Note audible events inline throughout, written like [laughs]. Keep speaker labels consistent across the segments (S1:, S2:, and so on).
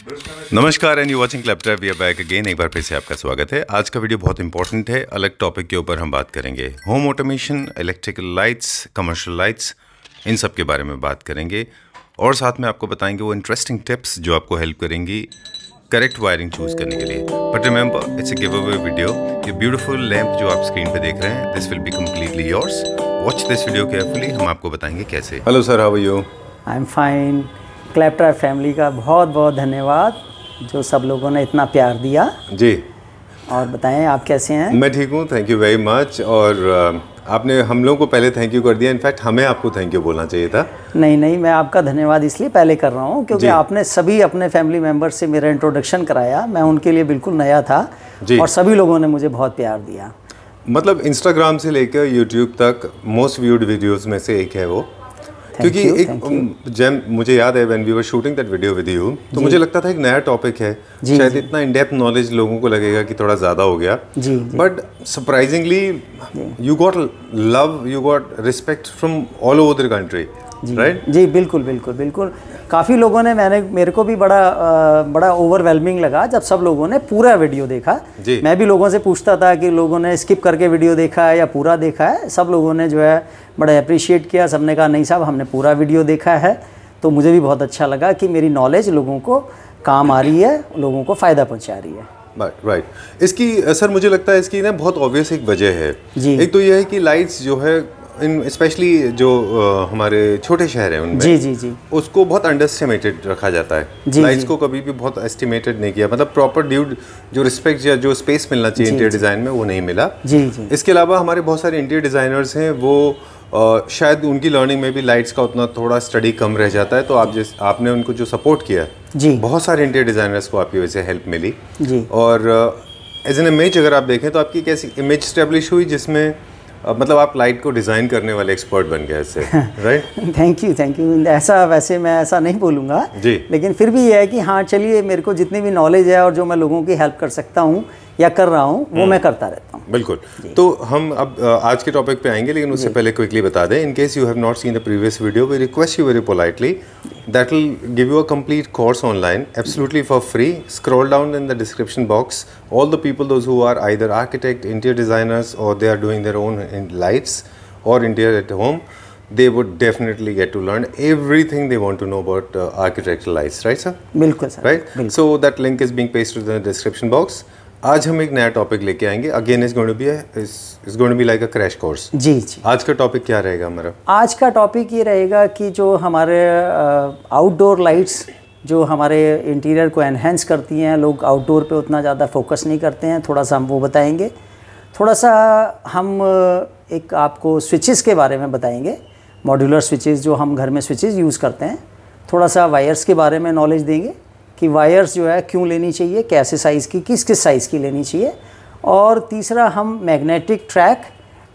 S1: नमस्कार and you watching club we are back again एक बार फिर से आपका स्वागत है। आज का वीडियो बहुत इंपॉर्टेंट है। अलग टॉपिक के ऊपर हम बात करेंगे। Home automation electrical lights commercial lights इन सब के बारे में बात करेंगे। और साथ में आपको बताएँगे वो इंटरेस्टिंग टिप्स जो आपको हेल्प करेंगी करेक्ट वायरिंग चूज़ करने के लिए। But remember it's a give away video ये ब्यूटीफुल लैंप जो आप स्क्रीन पे देख रहे हैं this will be completely yours watch this video carefully हम आपको बताएँगे कैसे। Hello sir how are you
S2: I am fine क्लैप्टर family का बहुत बहुत धन्यवाद जो सब लोगों ने इतना प्यार दिया।
S1: जी।
S2: और बताएँ आप कैसे हैं?
S1: मैं ठीक हूँ थैंक यू वेरी मच और uh, आपने हम लोगों को पहले थैंक यू कर दिया। इनफैक्ट हमें आपको थैंक यू बोलना चाहिए था।
S2: नहीं नहीं मैं आपका धन्यवाद इसलिए पहले कर रहा हूँ क्योंकि आपने सभी अपने फैमिली मेंबर से मेरा इंट्रोडक्शन कराया। मैं उनके लिए बिल्कुल नया था। और सभी लोगों ने मुझे बहुत प्यार दिया।
S1: मतलब इंस्टाग्राम से लेकर यूट्यूब तक मोस्ट व्यूड वीडियोस में से एक है वो। क्योंकि
S2: you,
S1: एक जैम मुझे याद है when we were shooting that video with you तो मुझे लगता था एक नया टॉपिक है।
S2: जी,
S1: शायद जी. इतना इन डेप्थ नॉलेज लोगों को लगेगा कि थोड़ा ज़्यादा हो गया।
S2: जी।
S1: But surprisingly you got love you got respect from all over the country right
S2: जी बिल्कुल बिल्कुल बिल्कुल। काफ़ी लोगों ने मैंने मेरे को भी बड़ा अ, बड़ा ओवरवेलमिंग लगा जब सब लोगों ने पूरा वीडियो देखा।
S1: जी।
S2: मैं भी लोगों से पूछता था कि लोगों ने स्किप करके वीडियो देखा है या पूरा देखा है। सब लोगों ने जो है बड़ा अप्रिशिएट किया। सबने कहा नहीं साहब हमने पूरा वीडियो देखा है। तो मुझे भी बहुत अच्छा लगा कि मेरी नॉलेज लोगों को काम आ रही है लोगों को फ़ायदा पहुँचा रही है।
S1: राइट राइट इसकी सर मुझे लगता है इसकी ना बहुत ऑब्वियस एक वजह है।
S2: जी।
S1: एक तो ये है कि लाइट्स जो है इन स्पेशली जो अ, हमारे छोटे शहर हैं उनमें
S2: जी जी जी।
S1: उसको बहुत अंडरस्टिमेटेड रखा जाता है।
S2: जी,
S1: लाइट्स को कभी भी बहुत एस्टिमेटेड नहीं किया। मतलब प्रॉपर ड्यूड जो रिस्पेक्ट या जो स्पेस मिलना चाहिए इंटीरियर डिज़ाइन में वो नहीं मिला।
S2: जी जी।
S1: इसके अलावा हमारे बहुत सारे इंटीरियर डिज़ाइनर्स हैं वो अ, शायद उनकी लर्निंग में भी लाइट्स का उतना थोड़ा स्टडी कम रह जाता है। तो आप जिस आपने उनको जो सपोर्ट किया
S2: जी।
S1: बहुत सारे इंटीरियर डिज़ाइनर्स को आपकी वजह से हेल्प मिली।
S2: जी।
S1: और एज एन इमेज अगर आप देखें तो आपकी कैसी इमेज स्टेब्लिश हुई जिसमें अ, मतलब आप लाइट को डिज़ाइन करने वाले एक्सपर्ट बन गए इससे right
S2: thank you thank you ऐसा वैसे मैं ऐसा नहीं बोलूँगा
S1: जी।
S2: लेकिन फिर भी यह है कि हाँ चलिए मेरे को जितनी भी नॉलेज है और जो मैं लोगों की हेल्प कर सकता हूँ या कर रहा हूँ वो मैं करता रहता हूँ।
S1: बिल्कुल। तो हम अब आज के टॉपिक पे आएँगे लेकिन उससे पहले क्विकली बता दें in case you have not seen the previous video we request you very politely that will give you a complete course online absolutely for free scroll down in the description box all the people those who are either architect interior designers और they are doing their own lights और interior at home they would definitely get to learn everything they want to know about uh, architectural lights. Right sir?
S2: बिल्कुल sir
S1: right? so that link is being pasted in the description box. आज हम एक नया topic लेके आएँगे। Again is going to be is going to be like a crash course
S2: जी जी।
S1: आज का टॉपिक क्या रहेगा हमारा
S2: आज का टॉपिक ये रहेगा कि जो हमारे आउटडोर लाइट्स जो हमारे इंटीरियर को एनहेंस करती हैं लोग आउटडोर पे उतना ज़्यादा फोकस नहीं करते हैं थोड़ा सा हम वो बताएँगे। थोड़ा सा हम एक आपको स्विचेस के बारे में बताएँगे। मॉड्यूलर स्विचेस जो हम घर में स्विचेस यूज़ करते हैं थोड़ा सा वायर्स के बारे में नॉलेज देंगे। कि वायर्स जो है क्यों लेनी चाहिए कैसे साइज़ की किस किस साइज़ की लेनी चाहिए और तीसरा हम magnetic track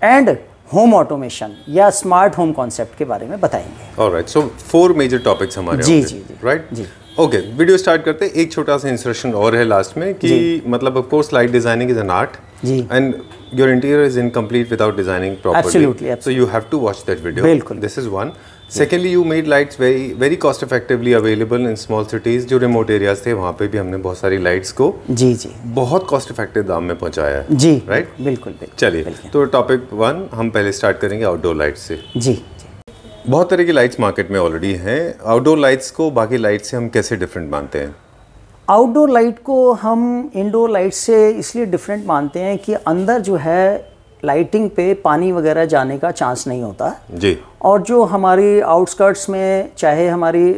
S2: and home automation या स्मार्ट होम कॉन्सेप्ट के बारे में बताएँगे
S1: alright so four major topics हमारे
S2: जी, जी।
S1: राइट
S2: जी।
S1: ओके वीडियो स्टार्ट करते हैं एक छोटा सा इंस्ट्रक्शन और है लास्ट में कि मतलब of course light designing is an art
S2: ji.
S1: And your interior is incomplete without designing properly so you have to watch that video
S2: बिल्कुल।
S1: This is one secondly you made lights very very cost effectively available in small cities जो remote areas थे वहाँ पे भी हमने बहुत सारी lights को
S2: जी जी।
S1: बहुत कॉस्ट इफ़ेक्टिव दाम में पहुँचाया है
S2: जी
S1: राइट right?
S2: बिल्कुल बिल्कुल
S1: चलिए तो टॉपिक वन हम पहले स्टार्ट करेंगे आउटडोर लाइट्स से।
S2: जी। जी
S1: बहुत तरह की लाइट्स मार्केट में ऑलरेडी हैं। आउटडोर लाइट्स को बाकी लाइट्स से हम कैसे डिफरेंट मानते हैं?
S2: आउटडोर लाइट को हम इंडोर लाइट से इसलिए डिफरेंट मानते हैं कि अंदर जो है लाइटिंग पे पानी वगैरह जाने का चांस नहीं होता।
S1: जी।
S2: और जो हमारी आउटस्कर्ट्स में चाहे हमारी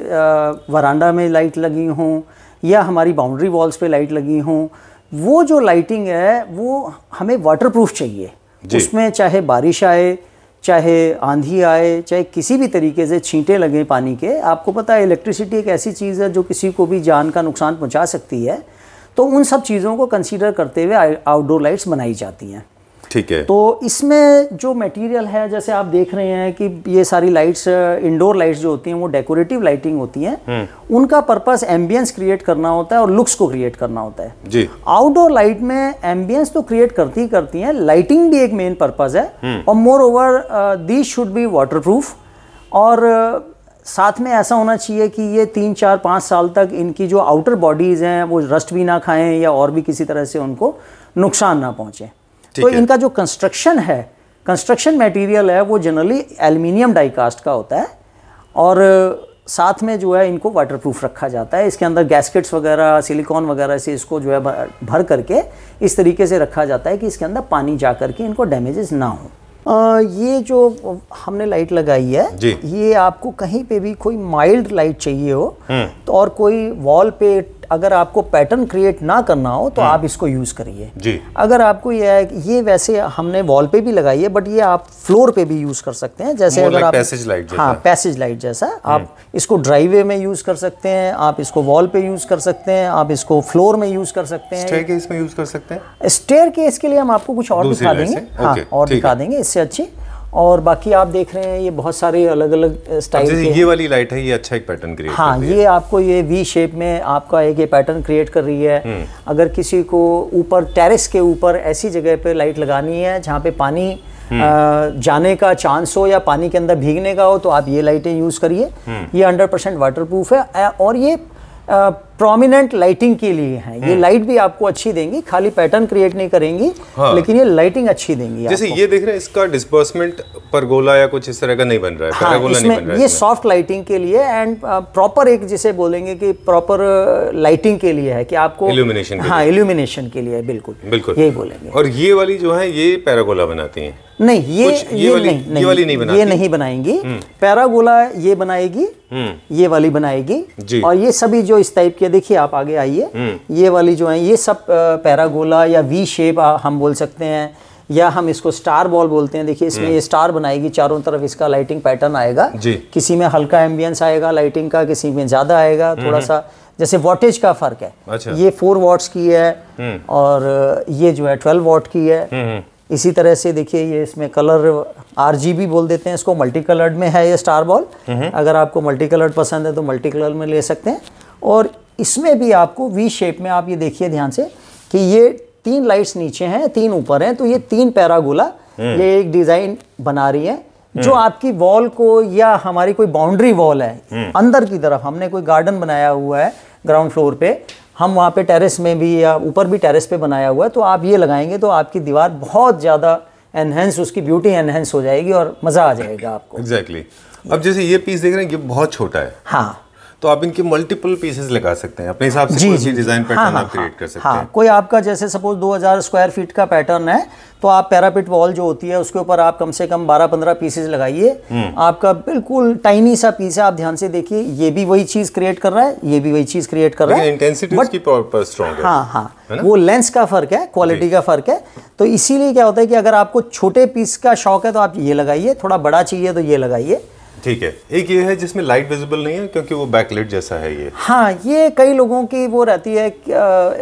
S2: वरांडा में लाइट लगी हों या हमारी बाउंड्री वॉल्स पे लाइट लगी हों वो जो लाइटिंग है वो हमें वाटरप्रूफ चाहिए। उसमें चाहे बारिश आए चाहे आंधी आए चाहे किसी भी तरीके से छींटे लगे पानी के आपको पता है इलेक्ट्रिसिटी एक ऐसी चीज़ है जो किसी को भी जान का नुकसान पहुँचा सकती है। तो उन सब चीज़ों को कंसीडर करते हुए आउटडोर लाइट्स बनाई जाती हैं।
S1: ठीक है।
S2: तो इसमें जो मटेरियल है जैसे आप देख रहे हैं कि ये सारी लाइट्स इंडोर लाइट्स जो होती हैं वो डेकोरेटिव लाइटिंग होती हैं। उनका पर्पस एम्बियंस क्रिएट करना होता है और लुक्स को क्रिएट करना होता है।
S1: जी।
S2: आउटडोर लाइट में एम्बियंस तो क्रिएट करती ही करती हैं लाइटिंग भी एक मेन पर्पज है। और moreover these should be waterproof और साथ में ऐसा होना चाहिए कि ये तीन चार पाँच साल तक इनकी जो आउटर बॉडीज़ हैं वो रस्ट भी ना खाएँ या और भी किसी तरह से उनको नुकसान ना पहुँचे। तो इनका जो कंस्ट्रक्शन है कंस्ट्रक्शन मटेरियल है वो जनरली एल्युमिनियम डाइकास्ट का होता है और साथ में जो है इनको वाटरप्रूफ रखा जाता है। इसके अंदर गैसकेट्स वगैरह सिलिकॉन वगैरह से इसको जो है भर करके इस तरीके से रखा जाता है कि इसके अंदर पानी जा करके इनको डैमेजेस ना हो। अ, ये जो हमने लाइट लगाई है ये आपको कहीं पे भी कोई माइल्ड लाइट चाहिए हो तो और कोई वॉल पे अगर आपको पैटर्न क्रिएट ना करना हो तो आप इसको यूज़ करिए।
S1: जी।
S2: अगर आपको ये है ये वैसे हमने वॉल पे भी लगाई है बट ये आप फ्लोर पे भी यूज़ कर सकते हैं जैसे
S1: More
S2: अगर
S1: like
S2: आप
S1: light जैसा।
S2: हाँ पैसेज लाइट जैसा। आप इसको ड्राइवे में यूज़ कर सकते हैं आप इसको वॉल पे यूज़ कर सकते हैं आप इसको फ्लोर में यूज़ कर सकते हैं।
S1: स्टेयर केस में यूज़ कर सकते हैं?
S2: स्टेयर केस के लिए हम आपको कुछ और दिखा देंगे। हाँ और दिखा देंगे इससे अच्छी और बाकी आप देख रहे हैं ये बहुत सारे अलग अलग
S1: अब
S2: स्टाइल के
S1: ये वाली लाइट है ये अच्छा एक पैटर्न क्रिएट
S2: हाँ ये आपको ये वी शेप में आपका एक ये पैटर्न क्रिएट कर रही है
S1: हम्म।
S2: अगर किसी को ऊपर टेरेस के ऊपर ऐसी जगह पे लाइट लगानी है जहाँ पे पानी
S1: हम्म।
S2: जाने का चांस हो या पानी के अंदर भीगने का हो तो आप ये लाइटें यूज़ करिए
S1: हम्म।
S2: ये हंड्रेड परसेंट वाटर प्रूफ है और ये प्रोमिनेंट लाइटिंग के लिए है।
S1: हम्म।
S2: ये लाइट भी आपको अच्छी देंगी खाली पैटर्न क्रिएट नहीं करेंगी
S1: हाँ।
S2: लेकिन ये लाइटिंग अच्छी देंगी
S1: जैसे ये देख रहे हैं इसका डिस्बर्समेंट परगोला या कुछ इस तरह का नहीं बन रहा है
S2: हाँ
S1: पैरागोला नहीं बन रहा है
S2: ये सॉफ्ट लाइटिंग के लिए एंड प्रॉपर एक जिसे बोलेंगे कि प्रॉपर लाइटिंग के लिए है कि आपको
S1: के
S2: हाँ इल्यूमिनेशन के लिए बिल्कुल।
S1: बिल्कुल।
S2: यही बोलेंगे।
S1: और ये वाली जो है ये पैरागोला बनाती है।
S2: नहीं ये
S1: ये वाली-
S2: नहीं
S1: ये वाली नहीं बनाती?
S2: ये नहीं बनाएँगी। पैरागोला ये बनाएगी
S1: हम्म।
S2: ये वाली बनाएगी और ये सभी जो इस टाइप के देखिए आप आगे आइए। ये वाली जो है ये सब पैरागोला या वी शेप हम बोल सकते हैं या हम इसको स्टार बॉल बोलते हैं। देखिए इसमें ये स्टार बनाएगी चारों तरफ़ इसका लाइटिंग पैटर्न आएगा।
S1: जी।
S2: किसी में हल्का एम्बियंस आएगा लाइटिंग का किसी में ज़्यादा आएगा थोड़ा सा जैसे वॉटेज का फ़र्क है।
S1: अच्छा।
S2: ये फोर वॉट्स की है और ये जो है ट्वेल्व वॉट की है। इसी तरह से देखिए ये इसमें कलर आर बोल देते हैं इसको मल्टी कलर्ड में है ये स्टार बॉल अगर आपको मल्टी कलर्ड पसंद है तो मल्टी कलर में ले सकते हैं। और इसमें भी आपको वी शेप में आप ये देखिए ध्यान से कि ये तीन लाइट्स नीचे हैं तीन ऊपर हैं तो ये तीन पैरागोला ये एक डिज़ाइन बना रही है जो आपकी वॉल को या हमारी कोई बाउंड्री वॉल है अंदर की तरफ़ हमने कोई गार्डन बनाया हुआ है ग्राउंड फ्लोर पे हम वहाँ पे टेरेस में भी या ऊपर भी टेरेस पे बनाया हुआ है तो आप ये लगाएँगे तो आपकी दीवार बहुत ज़्यादा एनहेंस उसकी ब्यूटी एनहेंस हो जाएगी और मज़ा आ जाएगा आपको।
S1: Exactly exactly. अब जैसे ये पीस देख रहे हैं ये बहुत छोटा है।
S2: हाँ।
S1: तो आप इनके मल्टीपल पीसेस लगा सकते हैं। अपने हिसाब से
S2: जी
S1: कोई
S2: जी
S1: डिज़ाइन
S2: हाँ,
S1: पैटर्न
S2: हाँ,
S1: आप क्रिएट
S2: हाँ,
S1: कर सकते
S2: हाँ,
S1: हैं।
S2: कोई आपका जैसे सपोज़ 2000 स्क्वायर फीट का पैटर्न है तो आप पैरापिट वॉल जो होती है उसके ऊपर आप कम से कम 12-15 पीसेस लगाइए।
S1: हम्म।
S2: आपका बिल्कुल टाइनी सा पीस है आप ध्यान से देखिए ये भी वही चीज़ क्रिएट कर रहा है ये भी वही चीज़ क्रिएट कर रहा है।
S1: इंटेंसिटी उसकी पर स्ट्रॉन्ग हाँ।
S2: हाँ वो लेंस का फ़र्क है क्वालिटी का फ़र्क है। तो इसीलिए क्या होता है कि अगर आपको छोटे पीस का शौक है तो आप ये लगाइए थोड़ा बड़ा चाहिए तो ये लगाइए।
S1: ठीक है। एक ये है जिसमें लाइट विजिबल नहीं है क्योंकि वो बैकलाइट जैसा है ये।
S2: हाँ ये कई लोगों की वो रहती है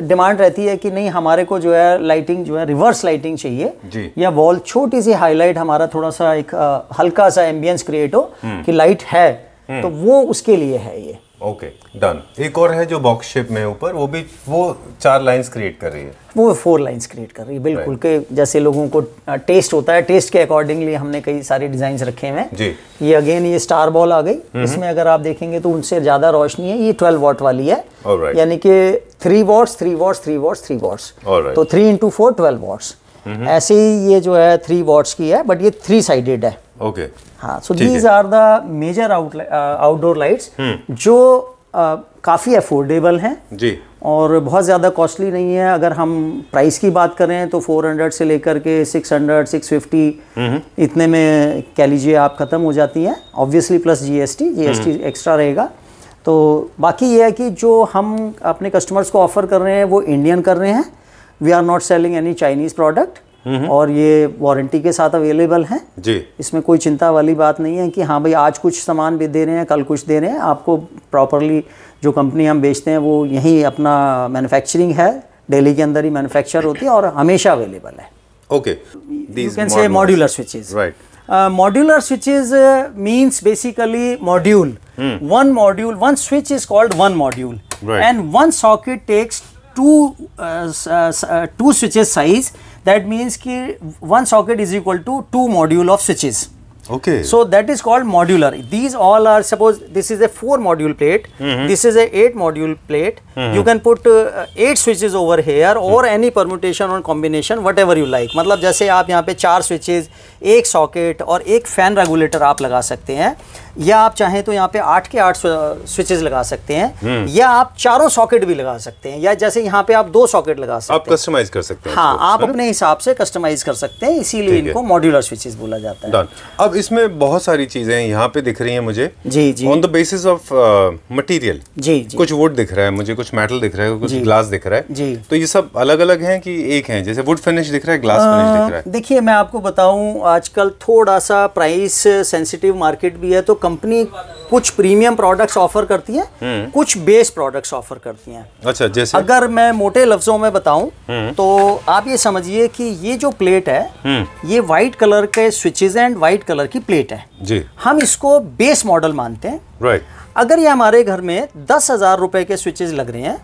S2: डिमांड रहती है कि नहीं हमारे को जो है लाइटिंग जो है रिवर्स लाइटिंग चाहिए।
S1: जी।
S2: या वॉल छोटी सी हाईलाइट हमारा थोड़ा सा एक आ, हल्का सा एम्बियंस क्रिएट हो कि लाइट है। तो वो उसके लिए है ये।
S1: ओके डन एक और है जो बॉक्स शेप में ऊपर वो भी वो चार लाइंस क्रिएट कर रही है।
S2: वो फोर लाइंस क्रिएट कर रही है बिल्कुल के जैसे लोगों को टेस्ट होता है टेस्ट के अकॉर्डिंगली हमने कई सारे डिज़ाइन रखे हुए हैं।
S1: जी।
S2: ये अगेन ये स्टार बॉल आ गई। इसमें अगर आप देखेंगे तो उनसे ज़्यादा रोशनी है ये 12 वॉट वाली है।
S1: Alright.
S2: यानी कि three watts three watts three watts three watts. तो three into four twelve watts ऐसे ही ये जो है थ्री वॉट्स की है बट ये थ्री साइडेड है।
S1: ओके
S2: हाँ so these are the major outdoor lights जो uh, काफ़ी अफोर्डेबल हैं
S1: जी।
S2: और बहुत ज़्यादा कॉस्टली नहीं है। अगर हम प्राइस की बात करें तो 400 से लेकर के 600 650 इतने में कह लीजिए आप ख़त्म हो जाती हैं। Obviously plus GST GST extra रहेगा। तो बाकी ये है कि जो हम अपने कस्टमर्स को ऑफ़र कर रहे हैं वो इंडियन कर रहे हैं। We are not selling any Chinese product और ये वारंटी के साथ अवेलेबल हैं।
S1: जी।
S2: इसमें कोई चिंता वाली बात नहीं है कि हाँ भाई आज कुछ सामान भी दे रहे हैं कल कुछ दे रहे हैं। आपको प्रॉपरली जो कंपनी हम बेचते हैं वो यहीं अपना मैन्युफैक्चरिंग है। दिल्ली के अंदर ही मैन्युफैक्चर होती है और हमेशा अवेलेबल है।
S1: Okay
S2: you can say modular switches
S1: right
S2: modular switches uh, means basically module one module one switch is called one module
S1: Right.
S2: and one socket takes two uh, s- uh, s- uh, two switches size that means कि one socket is equal to two module of
S1: switches
S2: okay so that is called modular these all are suppose this is a four module plate this is eight module plate you can put eight switches over here और any permutation और combination whatever you like मतलब जैसे आप यहाँ पे चार switches एक socket और एक फ़ैन रेगुलेटर आप लगा सकते हैं या आप चाहें तो यहाँ पे आठ के आठ स्विचेस लगा सकते हैं या आप चारों सॉकेट भी लगा सकते हैं या जैसे यहाँ पे आप दो सॉकेट लगा सकते
S1: आप कस्टमाइज कर सकते
S2: हैं
S1: हैं
S2: हाँ आप अपने हिसाब से कस्टमाइज कर सकते हैं इसीलिए इनको मॉड्यूलर स्विचेस बोला जाता है।
S1: अब इसमें बहुत सारी चीज़ें यहाँ पे दिख रही हैं मुझे।
S2: जी जी।
S1: On the basis of material
S2: जी जी।
S1: कुछ वुड दिख रहा है मुझे कुछ मेटल दिख रहा है कुछ ग्लास दिख रहा है।
S2: जी।
S1: तो ये सब अलग अलग है कि एक है? जैसे वुड फिनिश दिख रहा है ग्लास फिनिश दिख रहा है।
S2: देखिए मैं आपको बताऊँ आजकल थोड़ा सा प्राइस सेंसिटिव मार्केट भी है तो कंपनी कुछ प्रीमियम प्रोडक्ट्स ऑफ़र करती है कुछ बेस प्रोडक्ट्स ऑफ़र करती हैं।
S1: अच्छा जैसे?
S2: अगर मैं मोटे लफ्जों में बताऊँ
S1: हम्म।
S2: तो आप ये समझिए कि ये जो प्लेट है
S1: हम्म।
S2: ये वाइट कलर के स्विचेज एंड वाइट कलर की प्लेट है।
S1: जी।
S2: हम इसको बेस मॉडल मानते हैं।
S1: राइट
S2: अगर ये हमारे घर में दस हज़ार रुपए के स्विचेज लग रहे हैं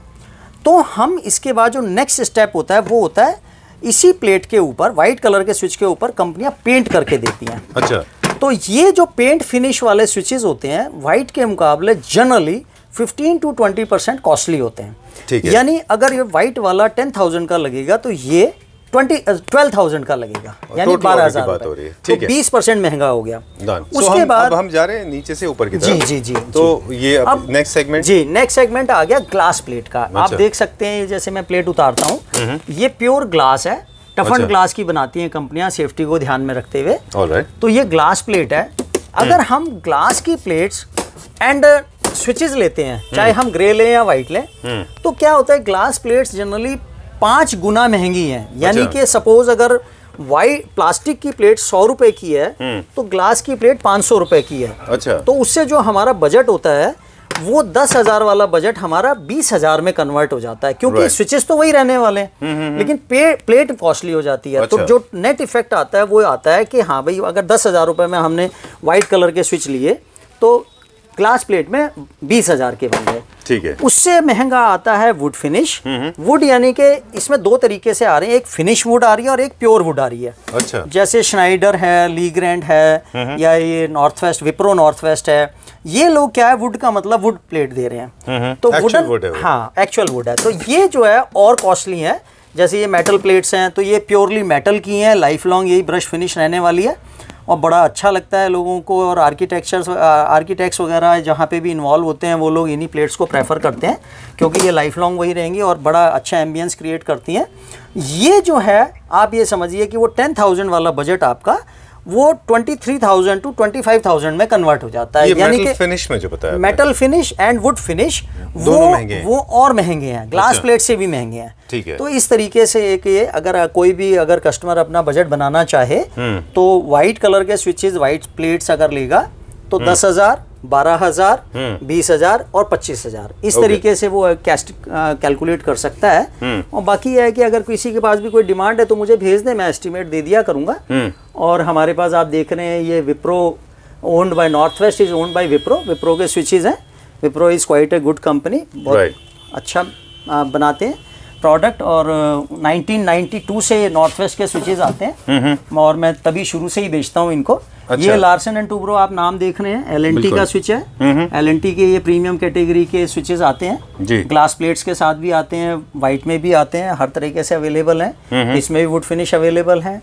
S2: तो हम इसके बाद जो नेक्स्ट स्टेप होता है वो होता है इसी प्लेट के ऊपर व्हाइट कलर के स्विच के ऊपर कंपनियाँ पेंट करके देती हैं।
S1: अच्छा।
S2: तो ये जो पेंट फिनिश वाले स्विचेस होते हैं व्हाइट के मुकाबले जनरली 15 टू 20 परसेंट कॉस्टली होते हैं।
S1: ठीक है।
S2: यानी अगर ये व्हाइट वाला 10,000 का लगेगा तो ये 20 ट्वेल्व थाउज़ेंड का लगेगा यानी बारह हज़ार
S1: बात हो रही है।
S2: तो
S1: ठीक है।
S2: बीस परसेंट महँगा हो गया। उसके
S1: हम,
S2: बाद
S1: हम जा रहे हैं नीचे से ऊपर की
S2: जी
S1: तरफ़।
S2: जी जी
S1: तो ये अब नेक्स्ट सेगमेंट
S2: जी नेक्स्ट सेगमेंट आ गया ग्लास प्लेट का। आप
S1: अच्छा।
S2: देख सकते हैं जैसे मैं प्लेट उतारता हूँ। ये प्योर ग्लास है। टफन
S1: अच्छा।
S2: ग्लास की बनाती हैं कंपनियाँ सेफ्टी को ध्यान में रखते हुए। तो ये ग्लास प्लेट है। अगर हम ग्लास की प्लेट्स एंड स्विचेस लेते हैं चाहे हम ग्रे लें या वाइट लें तो क्या होता है ग्लास प्लेट्स जनरली पाँच गुना महँगी है यानी
S1: अच्छा।
S2: कि सपोज़ अगर वाइट प्लास्टिक की प्लेट सौ रुपए की है तो ग्लास की प्लेट पाँच सौ रुपए की है
S1: अच्छा
S2: तो उससे जो हमारा बजट होता है वो दस हज़ार वाला बजट हमारा बीस हज़ार में कन्वर्ट हो जाता है क्योंकि
S1: Right.
S2: स्विचेस तो वही रहने वाले हैं लेकिन पे, प्लेट कॉस्टली हो जाती है अच्छा। तो
S1: अच्छा।
S2: जो नेट इफ़ेक्ट आता है वो आता है कि हाँ भाई अगर दस हज़ार रुपये में हमने वाइट कलर के स्विच लिए तो ग्लास प्लेट में बीस हज़ार के बन गए
S1: ठीक है।
S2: उससे महँगा आता है वुड फिनिश वुड यानी कि इसमें दो तरीके से आ रहे हैं एक फिनिश वुड आ रही है और एक प्योर वुड आ रही है।
S1: अच्छा।
S2: जैसे श्नाइडर है लीग्रैंड है या ये North West Wipro North West है। ये लोग क्या है वुड का मतलब वुड प्लेट दे रहे हैं। तो
S1: Actual
S2: वुडन
S1: wood है
S2: हाँ एक्चुअल वुड है। तो ये जो है और कॉस्टली है। जैसे ये मेटल प्लेट्स हैं तो ये प्योरली मेटल की हैं लाइफ लॉन्ग यही ब्रश फिनिश रहने वाली है। और बड़ा अच्छा लगता है लोगों को और आर्किटेक्चर्स आर्किटेक्ट्स वगैरह जहाँ पे भी इन्वॉल्व होते हैं, वो लोग इन्हीं प्लेट्स को प्रेफर करते हैं, क्योंकि ये लाइफ लॉन्ग वही रहेंगी और बड़ा अच्छा एम्बियंस क्रिएट करती हैं। ये जो है, आप ये समझिए कि वो टेन थाउज़ेंड वाला बजट आपका वो twenty three thousand two twenty five thousand में कन्वर्ट हो जाता है यानी
S1: मेटल
S2: कि
S1: फिनिश में जो बताया।
S2: Metal finish and wood finish वो। वो और महँगे हैं ग्लास
S1: अच्छा।
S2: प्लेट से भी महँगे हैं
S1: ठीक है।
S2: तो इस तरीके से एक ये अगर कोई भी अगर कस्टमर अपना बजट बनाना चाहे
S1: हम्म।
S2: तो वाइट कलर के स्विचेस वाइट प्लेट्स अगर लेगा तो
S1: हम्म।
S2: दस हज़ार बारह हज़ार बीस हज़ार और पच्चीस हज़ार इस
S1: Okay.
S2: तरीके से वो कैस्ट कैलकुलेट कर सकता है
S1: हम्म।
S2: और बाकी यह है कि अगर किसी के पास भी कोई डिमांड है तो मुझे भेज दे मैं एस्टिमेट दे दिया करूँगा
S1: हम्म।
S2: और हमारे पास आप देख रहे हैं ये Wipro owned by North West is owned by Wipro Wipro के स्विचेज हैं Wipro is quite a good company बहुत
S1: Right.
S2: अच्छा बनाते हैं प्रोडक्ट और अ, 1992 से नॉर्थ वेस्ट के स्विचेस आते हैं। और मैं तभी शुरू से ही बेचता हूँ इनको।
S1: अच्छा।
S2: ये लार्सन एंड टूब्रो आप नाम देख रहे हैं। एल
S1: बिल्कुल।
S2: का स्विच है। एलएनटी के ये प्रीमियम कैटेगरी के स्विचेस आते हैं।
S1: जी।
S2: ग्लास प्लेट्स के साथ भी आते हैं वाइट में भी आते हैं हर तरीके से अवेलेबल हैं। इसमें भी वुड फिनिश अवेलेबल है।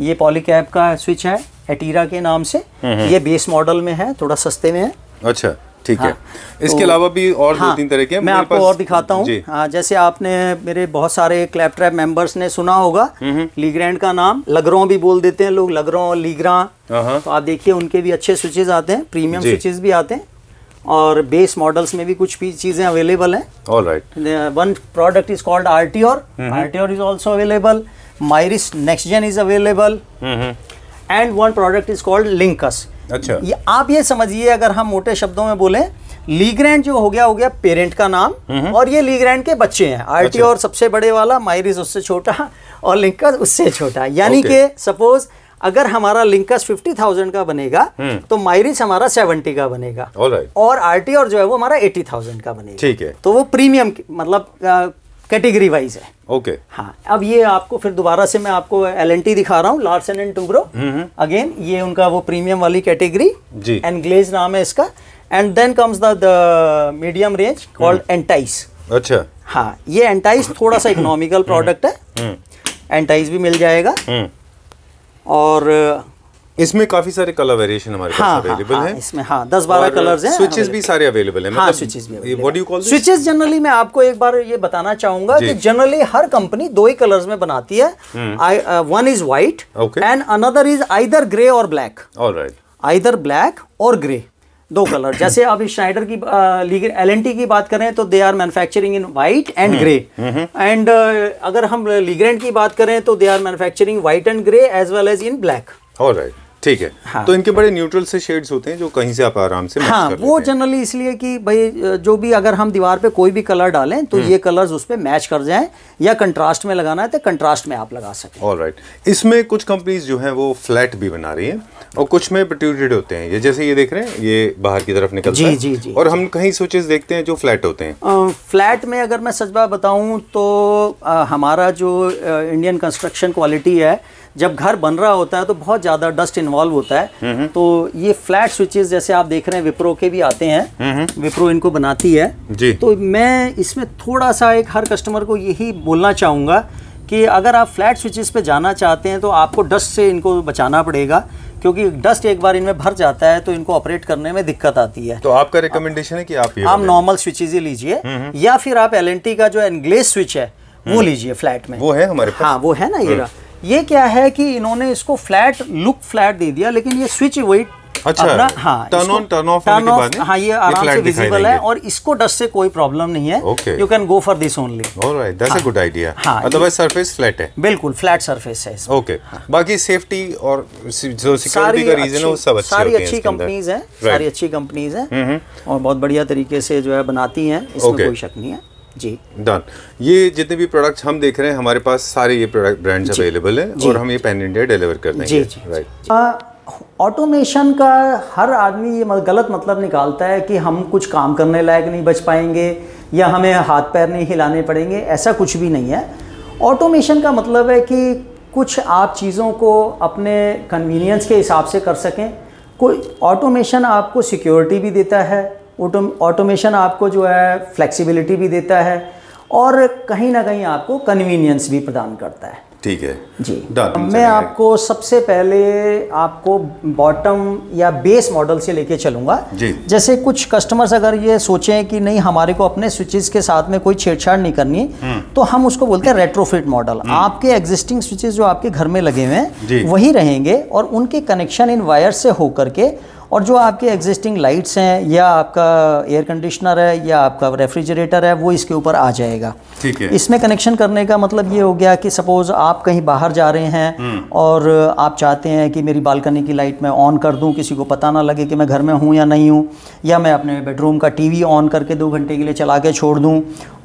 S2: ये पॉलीकैप का स्विच है एटीरा के नाम से। ये बेस मॉडल में है थोड़ा सस्ते में है।
S1: अच्छा। ठीक है।
S2: हाँ,
S1: इसके
S2: तो-
S1: अलावा भी और दो
S2: हाँ,
S1: तीन तरह के
S2: मैं आपको और दिखाता हूँ। हाँ, जैसे आपने मेरे बहुत सारे क्लैप ट्रैप मेंबर्स ने सुना होगा। लीग्रैंड का नाम। लगरों भी बोल देते हैं लोग लगरों और लीग्रा तो आप देखिए उनके भी अच्छे स्विचेज आते हैं प्रीमियम
S1: जी।
S2: स्विचेस भी आते हैं। और बेस मॉडल्स में भी कुछ भी चीज़ें अवेलेबल हैं।
S1: All right
S2: one product is called Arteor Arteor is also available Myrius next gen is available and one product is called Lyncus
S1: अच्छा।
S2: ये आप ये समझिए अगर हम मोटे शब्दों में बोले लीग्रैंड जो हो गया हो गया पेरेंट का नाम और ये लीग्रैंड के बच्चे हैं। आरटी
S1: अच्छा।
S2: और सबसे बड़े वाला माइरिस उससे छोटा और लिंकस उससे छोटा। यानी. कि सपोज़ अगर हमारा लिंकस फिफ्टी थाउज़ेंड का बनेगा तो माइरिस हमारा सेवेंटी का बनेगा। और आरटी और जो है वो हमारा एटी थाउज़ेंड का बनेगा।
S1: ठीक है।
S2: तो वो प्रीमियम मतलब कैटेगरी वाइज है।
S1: ओके। okay.
S2: हाँ अब ये आपको फिर दोबारा से मैं आपको एलएनटी दिखा रहा हूँ लार्सन एंड टूब्रो अगेन ये उनका वो प्रीमियम वाली कैटेगरी
S1: जी।
S2: एंड ग्लेज नाम है इसका। And then comes the medium range called Entice
S1: अच्छा।
S2: हाँ ये एंटाइस थोड़ा सा इकोनॉमिकल प्रोडक्ट है। एंटाइस भी मिल जाएगा।
S1: हम्म।
S2: और
S1: इसमें काफ़ी सारे कलर वेरिएशन हमारे
S2: हाँ
S1: पास
S2: हाँ,
S1: अवेलेबल
S2: हाँ,
S1: है
S2: इसमें हाँ दस बारह कलर्स हैं
S1: स्विचेस भी सारे अवेलेबल है।
S2: हाँ स्विचेस भी
S1: what you call
S2: switches generally मैं आपको एक बार ये बताना चाहूँगा कि जनरली हर कंपनी दो ही कलर्स में बनाती है। One is
S1: Okay.
S2: And another is either grey और ब्लैक
S1: ऑलराइट
S2: आइदर ब्लैक और ग्रे दो कलर [coughs] जैसे आप स्नाइडर की एल एन टी की बात करें तो they are manufacturing in white and grey and अगर हम लीग्रेंट की बात करें तो they are manufacturing white and grey as well as in black
S1: alright ठीक है।
S2: हाँ।
S1: तो इनके बड़े न्यूट्रल से शेड्स होते हैं जो कहीं से आप आराम से
S2: हाँ
S1: कर
S2: वो जनरली इसलिए कि भाई जो भी अगर हम दीवार पे कोई भी कलर डालें तो
S1: हम्म।
S2: ये कलर्स उस पर मैच कर जाएँ या कंट्रास्ट में लगाना है तो कंट्रास्ट में आप लगा सकें।
S1: ऑलराइट इसमें कुछ कंपनीज़ जो हैं वो फ्लैट भी बना रही हैं और कुछ में प्रोट्रूडेड होते हैं। ये जैसे ये देख रहे हैं ये बाहर की तरफ़ निकलता
S2: जी,
S1: है
S2: जी, जी,
S1: और हम कहीं स्विचेस देखते हैं जो फ्लैट होते हैं।
S2: फ्लैट में अगर मैं सच बात बताऊँ तो हमारा जो इंडियन कंस्ट्रक्शन क्वालिटी है जब घर बन रहा होता है तो बहुत ज़्यादा डस्ट इन्वॉल्व होता है। तो ये फ्लैट स्विचेस जैसे आप देख रहे हैं विप्रो के भी आते हैं। विप्रो इनको बनाती है।
S1: जी।
S2: तो मैं इसमें थोड़ा सा एक हर कस्टमर को यही बोलना चाहूँगा कि अगर आप फ्लैट स्विचेस पे जाना चाहते हैं तो आपको डस्ट से इनको बचाना पड़ेगा क्योंकि डस्ट एक बार इनमें भर जाता है तो इनको ऑपरेट करने में दिक्कत आती है।
S1: तो आपका रिकमेंडेशन है कि आप
S2: आप नॉर्मल स्विचेज ही लीजिए या फिर आप एलएनटी का जो एनग्लेस स्विच है वो लीजिए फ्लैट में।
S1: वो है हमारे पास।
S2: हाँ वो है ना ये ये क्या है कि इन्होंने इसको फ्लैट लुक फ्लैट दे दिया लेकिन ये स्विच वही
S1: अच्छा,
S2: अपना हाँ
S1: off होने
S2: turn
S1: के
S2: off,
S1: बाद है,
S2: हाँ ये आराम से विजिबल है और इसको डस्ट से कोई प्रॉब्लम नहीं है। You can go for this only
S1: alright that's a good idea
S2: हाँ,
S1: अदरवाइज़ सरफेस फ्लैट है।
S2: बिल्कुल फ्लैट सरफेस है
S1: ओके बाकी सेफ्टी और जो सिक्योरिटी का रीजन है वो सब
S2: अच्छी सारी अच्छी कंपनीज़ हैं सारी अच्छी कंपनीज़ हैं। और बहुत बढ़िया तरीके से जो है बनाती हैं इसमें कोई शक नहीं है। जी।
S1: डन ये जितने भी प्रोडक्ट्स हम देख रहे हैं हमारे पास सारे ये प्रोडक्ट ब्रांड्स अवेलेबल है और हम ये पैन इंडिया डिलीवर कर देंगे।
S2: जी, जी,
S1: राइट
S2: ऑटोमेशन का हर आदमी ये गलत मतलब निकालता है कि हम कुछ काम करने लायक नहीं बच पाएँगे या हमें हाथ पैर नहीं हिलाने पड़ेंगे ऐसा कुछ भी नहीं है। ऑटोमेशन का मतलब है कि कुछ आप चीज़ों को अपने कन्वीनियंस के हिसाब से कर सकें। कोई ऑटोमेशन आपको सिक्योरिटी भी देता है ऑटोमेशन आपको जो है फ्लेक्सिबिलिटी भी देता है और कहीं ना कहीं आपको कन्वीनियंस भी प्रदान करता है।
S1: ठीक है।
S2: जी। मैं आपको सबसे पहले आपको बॉटम या बेस मॉडल से लेके चलूँगा।
S1: जी।
S2: जैसे कुछ कस्टमर्स अगर ये सोचें कि नहीं हमारे को अपने स्विचेस के साथ में कोई छेड़छाड़ नहीं करनी तो हम उसको बोलते हैं रेट्रोफिट मॉडल आपके एग्जिस्टिंग स्विचेस जो आपके घर में लगे हुए हैं वही रहेंगे और उनके कनेक्शन इन वायर से होकर के और जो आपके एग्जिस्टिंग लाइट्स हैं या आपका एयर कंडीशनर है या आपका रेफ्रिजरेटर है वो इसके ऊपर आ जाएगा।
S1: ठीक है।
S2: इसमें कनेक्शन करने का मतलब ये हो गया कि सपोज़ आप कहीं बाहर जा रहे हैं और आप चाहते हैं कि मेरी बालकनी की लाइट मैं ऑन कर दूँ किसी को पता ना लगे कि मैं घर में हूँ या नहीं हूँ या मैं अपने बेडरूम का टीवी ऑन करके दो घंटे के लिए चला के छोड़ दूँ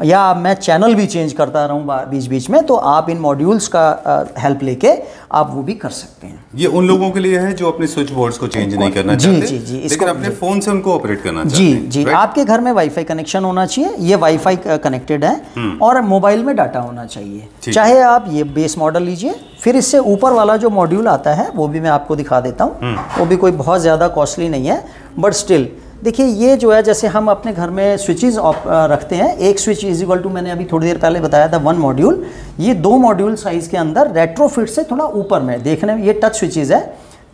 S2: या मैं चैनल भी चेंज करता रहूँ बीच बीच में तो आप इन मॉड्यूल्स का हेल्प लेके आप वो भी कर सकते हैं।
S1: ये उन लोगों के लिए है जो अपने स्विच बोर्ड्स को चेंज नहीं करना
S2: जी, जी, जी,
S1: लेकिन
S2: इसको-
S1: अपने फ़ोन से उनको ऑपरेट करना चाहते
S2: जी जी
S1: right?
S2: आपके घर में वाईफाई कनेक्शन होना चाहिए ये वाईफाई कनेक्टेड है और मोबाइल में डाटा होना चाहिए। चाहे आप ये बेस मॉडल लीजिए फिर इससे ऊपर वाला जो मॉड्यूल आता है वो भी मैं आपको दिखा देता हूँ। वो भी कोई बहुत ज़्यादा कॉस्टली नहीं है बट स्टिल देखिए ये जो है जैसे हम अपने घर में स्विचेस रखते हैं एक स्विच इज़ इक्वल टू मैंने अभी थोड़ी देर पहले बताया था वन मॉड्यूल ये दो मॉड्यूल साइज़ के अंदर रेट्रोफिट से थोड़ा ऊपर में देखने में ये टच स्विचेस है।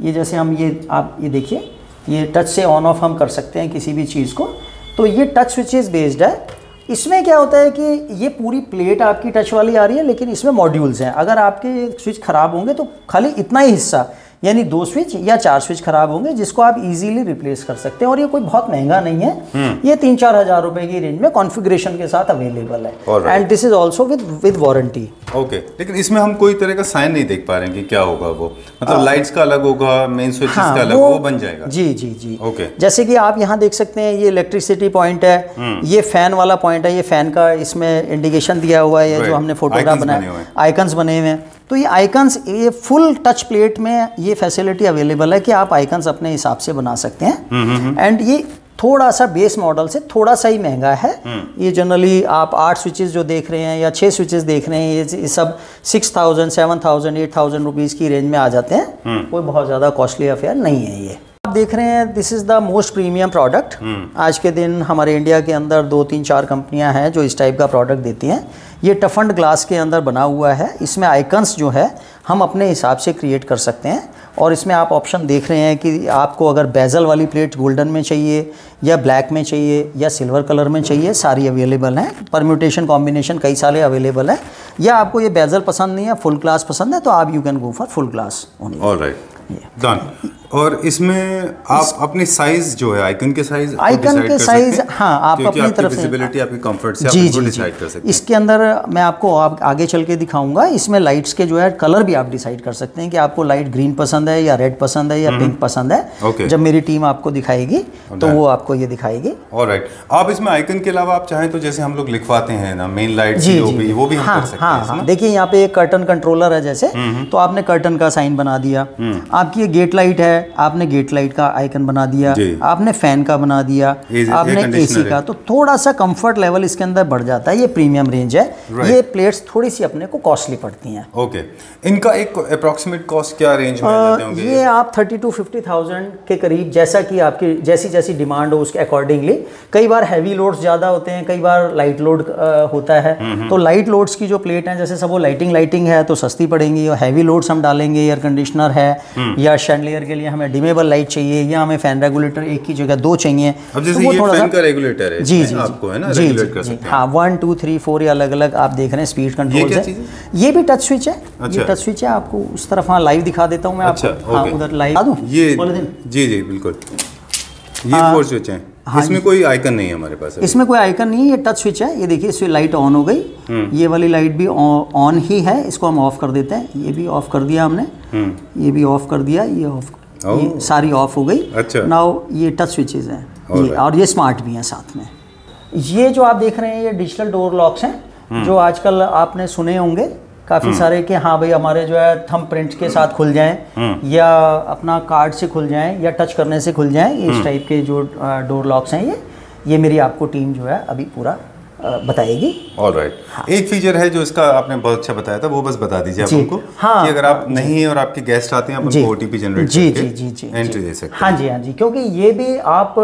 S2: ये जैसे हम ये आप ये देखिए ये टच से ऑन ऑफ़ हम कर सकते हैं किसी भी चीज़ को। तो ये टच स्विच स्विचेस बेस्ड है। इसमें क्या होता है कि ये पूरी प्लेट आपकी टच वाली आ रही है, लेकिन इसमें मॉड्यूल्स हैं। अगर आपके स्विच खराब होंगे तो खाली इतना ही हिस्सा। यानी दो स्विच या चार स्विच खराब होंगे जिसको आप इजीली रिप्लेस कर सकते हैं। और ये कोई बहुत महँगा नहीं है। ये तीन चार हज़ार रुपए की रेंज में कॉन्फ़िगरेशन के साथ अवेलेबल है। And this is also with with warranty
S1: okay लेकिन इसमें हम कोई तरह का साइन नहीं देख पा रहे हैं कि क्या होगा वो। मतलब लाइट्स का अलग होगा मेन स्विचेस का अलग होगा वो बन जाएगा।
S2: जी जी जी।
S1: ओके
S2: जैसे कि आप यहाँ देख सकते हैं ये इलेक्ट्रिसिटी पॉइंट है। ये फ़ैन वाला पॉइंट है। ये फ़ैन का इसमें इंडिकेशन दिया हुआ है जो हमने फोटोग्राफ बनाया।
S1: हैं।
S2: आइकन्स बने हुए हैं। तो ये आइकन्स ये फुल टच प्लेट में ये फैसिलिटी अवेलेबल है कि आप आइकन्स अपने हिसाब से बना सकते हैं। एंड ये थोड़ा सा बेस मॉडल से थोड़ा सा ही महँगा है। ये जनरली आप आठ स्विचेस जो देख रहे हैं या छः स्विचेस देख रहे हैं ये ये सब six thousand seven thousand eight thousand rupees की रेंज में आ जाते हैं। कोई बहुत ज़्यादा कॉस्टली अफेयर नहीं है ये। आप देख रहे हैं this is the most premium product आज के दिन हमारे इंडिया के अंदर दो तीन चार कंपनियाँ हैं जो इस टाइप का प्रोडक्ट देती हैं। ये टफंड ग्लास के अंदर बना हुआ है। इसमें आइकन्स जो है हम अपने हिसाब से क्रिएट कर सकते हैं। और इसमें आप ऑप्शन देख रहे हैं कि आपको अगर बेजल वाली प्लेट गोल्डन में चाहिए या ब्लैक में चाहिए या सिल्वर कलर में चाहिए सारी अवेलेबल हैं। परम्यूटेशन कॉम्बिनेशन कई सारे अवेलेबल हैं। या आपको ये बेजल पसंद नहीं है फुल ग्लास पसंद है तो आप you can go for full glass only
S1: all right done और इसमें आप अपनी साइज़ जो है आइकन के साइज़
S2: आइकन के साइज़ हाँ। आप अपनी तरफ़ से
S1: विजिबिलिटी आपकी कंफर्ट से
S2: जी
S1: आप
S2: जी
S1: डिसाइड कर सकते हैं।
S2: इसके अंदर मैं आपको आप आगे चल के दिखाऊँगा। इसमें लाइट्स के जो है कलर भी आप डिसाइड कर सकते हैं कि आपको लाइट ग्रीन पसंद है या रेड पसंद है या पिंक पसंद है। जब मेरी टीम आपको दिखाएगी तो वो आपको ये दिखाएगी।
S1: ऑलराइट आप इसमें आइकन के अलावा आप चाहें तो जैसे हम लोग लिखवाते हैं ना मेन लाइट
S2: जी
S1: जी। वो भी हम
S2: हाँ,
S1: कर सकते
S2: हाँ,
S1: हैं
S2: हाँ, देखिए यहाँ पे एक कर्टन कंट्रोलर है जैसे। तो आपने कर्टन का साइन बना दिया। आपकी ये गेट लाइट है आपने गेट लाइट का आइकन बना दिया आपने फ़ैन का बना दिया
S1: ये
S2: आपने एसी का। तो थोड़ा सा कंफर्ट लेवल इसके अंदर बढ़ जाता है ये प्रीमियम रेंज है। ये प्लेट्स थोड़ी सी अपने को कॉस्टली पड़ती हैं।
S1: ओके इनका एक अप्रोक्सीमेट कॉस्ट क्या रेंज में होंगे?
S2: ये आप थर्टी टू फिफ्टी थाउज़ेंड के करीब जैसा कि आपकी जैसी जैसी डिमांड हो उसके अकॉर्डिंगली कई बार हैवी लोड्स ज़्यादा होते हैं कई बार लाइट लोड होता है। तो लाइट लोड्स की जो प्लेट हैं जैसे सब वो लाइटिंग लाइटिंग है तो सस्ती पड़ेंगी। और हैवी लोड्स हम डालेंगे एयर कंडीशनर है या शैंडलियर के लिए हमें डिमेबल लाइट चाहिए या हमें फ़ैन रेगुलेटर एक की जगह दो चाहिए
S1: अब जैसे
S2: तो वो
S1: ये
S2: थोड़ा
S1: फ़ैन
S2: सा
S1: का रेगुलेटर है
S2: जी जी
S1: आपको है ना
S2: जी
S1: रेगुलेट
S2: जी
S1: कर सकते हैं।
S2: हाँ वन टू थ्री फोर ये अलग अलग आप देख रहे हैं स्पीड कंट्रोल है? ये भी टच स्विच है। ये
S1: अच्छा।
S2: टच स्विच है आपको उस तरफ़ हाँ लाइव दिखा देता हूँ मैं
S1: अच्छा
S2: आपको। हाँ उधर लाइव दूँ?
S1: ये जी जी बिल्कुल। ये फोर स्विच हैं। इसमें कोई आइकन नहीं है हमारे पास
S2: इसमें कोई आइकन नहीं है ये टच स्विच है। ये देखिए इसमें लाइट ऑन हो गई।
S1: हम्म।
S2: ये वाली लाइट भी ऑन ही है। इसको हम ऑफ़ कर देते हैं। ये भी ऑफ़ कर दिया हमने।
S1: हम्म।
S2: ये भी ऑफ़ कर दिया ये ऑफ़
S1: ओह।
S2: ये सारी ऑफ़ हो गई
S1: अच्छा।
S2: नाउ ये टच स्विचेज हैं ये और ये स्मार्ट भी हैं साथ में ये जो आप देख रहे हैं ये डिजिटल डोर लॉक्स हैं
S1: हम्म।
S2: जो आजकल आपने सुने होंगे काफ़ी सारे कि हाँ भाई हमारे जो है थम प्रिंट के साथ खुल जाएँ
S1: हम्म।
S2: या अपना कार्ड से खुल जाएँ या टच करने से खुल जाएँ
S1: हम्म।
S2: इस टाइप के जो डोर लॉक्स हैं ये ये मेरी आपको टीम जो है अभी पूरा बताएगी?
S1: All right right. हाँ। एक फीचर है जो इसका आपने बहुत अच्छा बताया था वो बस बता दीजिए आप हमको
S2: हाँ,
S1: कि अगर आप नहीं है और आपके गेस्ट आते हैं आप उनको ओटीपी जनरेट
S2: जी जी जी जी
S1: एंट्री दे सकते
S2: हाँ। जी हाँ जी। क्योंकि ये भी आप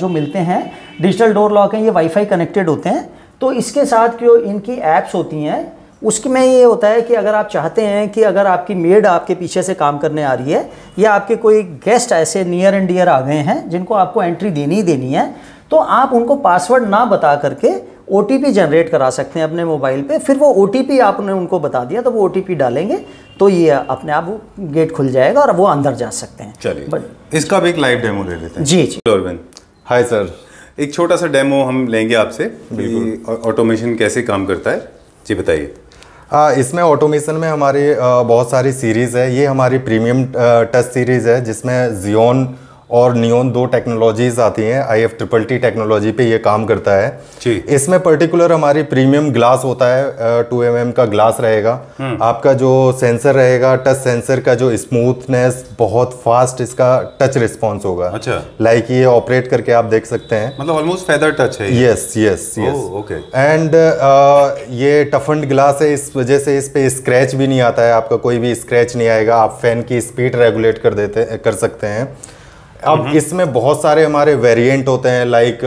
S2: जो मिलते हैं डिजिटल डोर लॉक हैं ये वाईफाई कनेक्टेड होते हैं तो इसके साथ जो इनकी ऐप्स होती हैं उसमें ये होता है कि अगर आप चाहते हैं कि अगर आपकी मेड आपके पीछे से काम करने आ रही है या आपके कोई गेस्ट ऐसे नियर एंड डियर आ गए हैं जिनको आपको एंट्री देनी ही देनी है तो आप उनको पासवर्ड ना बता करके ओटीपी जनरेट करा सकते हैं अपने मोबाइल पे। फिर वो ओटीपी आपने उनको बता दिया तो वो ओटीपी डालेंगे तो ये अपने आप वो गेट खुल जाएगा और वो अंदर जा सकते हैं।
S1: चलिए
S2: बट
S1: इसका भी एक लाइव डेमो ले लेते हैं।
S2: जी जी।
S1: डॉर्विन
S3: हाय सर
S1: एक छोटा सा डेमो हम लेंगे आपसे ऑटोमेशन कैसे काम करता है। जी बताइए।
S3: इसमें ऑटोमेशन में हमारी बहुत सारी सीरीज़ है। ये हमारी प्रीमियम टच सीरीज़ है जिसमें जियोन और नियोन दो टेक्नोलॉजीज़ आती हैं I F triple T technology पे ये काम करता है।
S1: जी।
S3: इसमें पर्टिकुलर हमारी प्रीमियम ग्लास होता है टू एम एम का ग्लास रहेगा। आपका जो सेंसर रहेगा टच सेंसर का जो स्मूथनेस बहुत फास्ट इसका टच रिस्पॉन्स होगा।
S1: अच्छा।
S3: लाइक ये ऑपरेट करके आप देख सकते हैं।
S1: मतलब ऑलमोस्ट फेदर टच है
S3: yes yes yes
S1: okay.
S3: And ये टफंड ग्लास है इस वजह से इस पे स्क्रैच भी नहीं आता है। आपका कोई भी स्क्रैच नहीं आएगा। आप फ़ैन की स्पीड रेगुलेट कर देते कर सकते हैं। अब इसमें बहुत सारे हमारे वेरिएंट होते हैं लाइक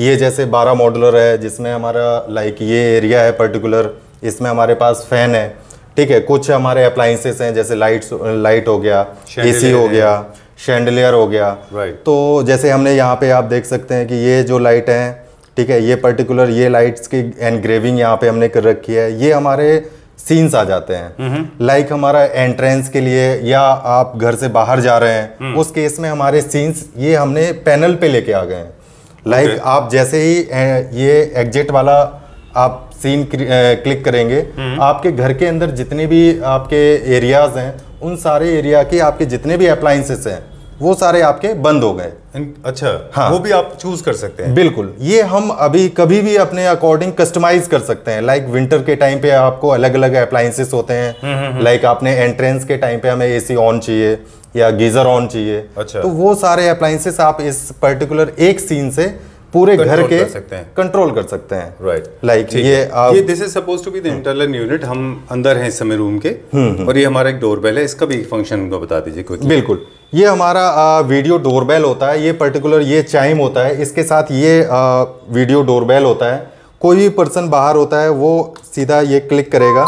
S3: ये जैसे 12 मॉडलर है जिसमें हमारा लाइक ये एरिया है पर्टिकुलर इसमें हमारे पास फ़ैन है। ठीक है कुछ हमारे अप्लाइंसेस हैं जैसे लाइट्स लाइट हो गया एसी हो गया शैंडलियर हो गया।
S1: Right.
S3: तो जैसे हमने यहाँ पे आप देख सकते हैं कि ये जो लाइट हैं ठीक है ये पर्टिकुलर ये लाइट्स की एनग्रेविंग यहाँ पे हमने कर रखी है। ये हमारे सीन्स आ जाते हैं। लाइक like हमारा एंट्रेंस के लिए या आप घर से बाहर जा रहे हैं उस केस में हमारे सीन्स ये हमने पैनल पे लेके आ गए हैं। Like
S1: Okay.
S3: आप जैसे ही ये एग्जिट वाला आप सीन क्लिक करेंगे आपके घर के अंदर जितने भी आपके एरियाज़ हैं उन सारे एरिया के आपके जितने भी अप्लाइंसेस हैं वो सारे आपके बंद हो गए।
S1: अच्छा
S3: हाँ।
S1: वो भी आप चूज़ कर सकते हैं।
S3: बिल्कुल ये हम अभी कभी भी अपने अकॉर्डिंग कस्टमाइज कर सकते हैं। लाइक विंटर के टाइम पे आपको अलग अलग अप्लाइंसेस होते
S1: हम्म,
S3: हैं लाइक आपने एंट्रेंस के टाइम पे हमें एसी ऑन चाहिए या गीजर ऑन चाहिए।
S1: अच्छा।
S3: तो वो सारे अप्लाइंसेस आप इस पर्टिकुलर एक सीन से पूरे घर के। कंट्रोल कर सकते हैं।
S1: राइट
S3: लाइक ये आप
S1: ये this is suppose to be the internal unit हम अंदर हैं इस समय रूम के।
S3: हम्म,
S1: और ये हमारा एक डोरबेल है। इसका भी फ़ंक्शन को बता दीजिए क्विकली
S3: बिल्कुल। ये हमारा आ, वीडियो डोरबेल होता है। ये पर्टिकुलर ये चाइम होता है। इसके साथ ये आ, वीडियो डोरबेल होता है। कोई भी पर्सन बाहर होता है वो सीधा ये क्लिक करेगा।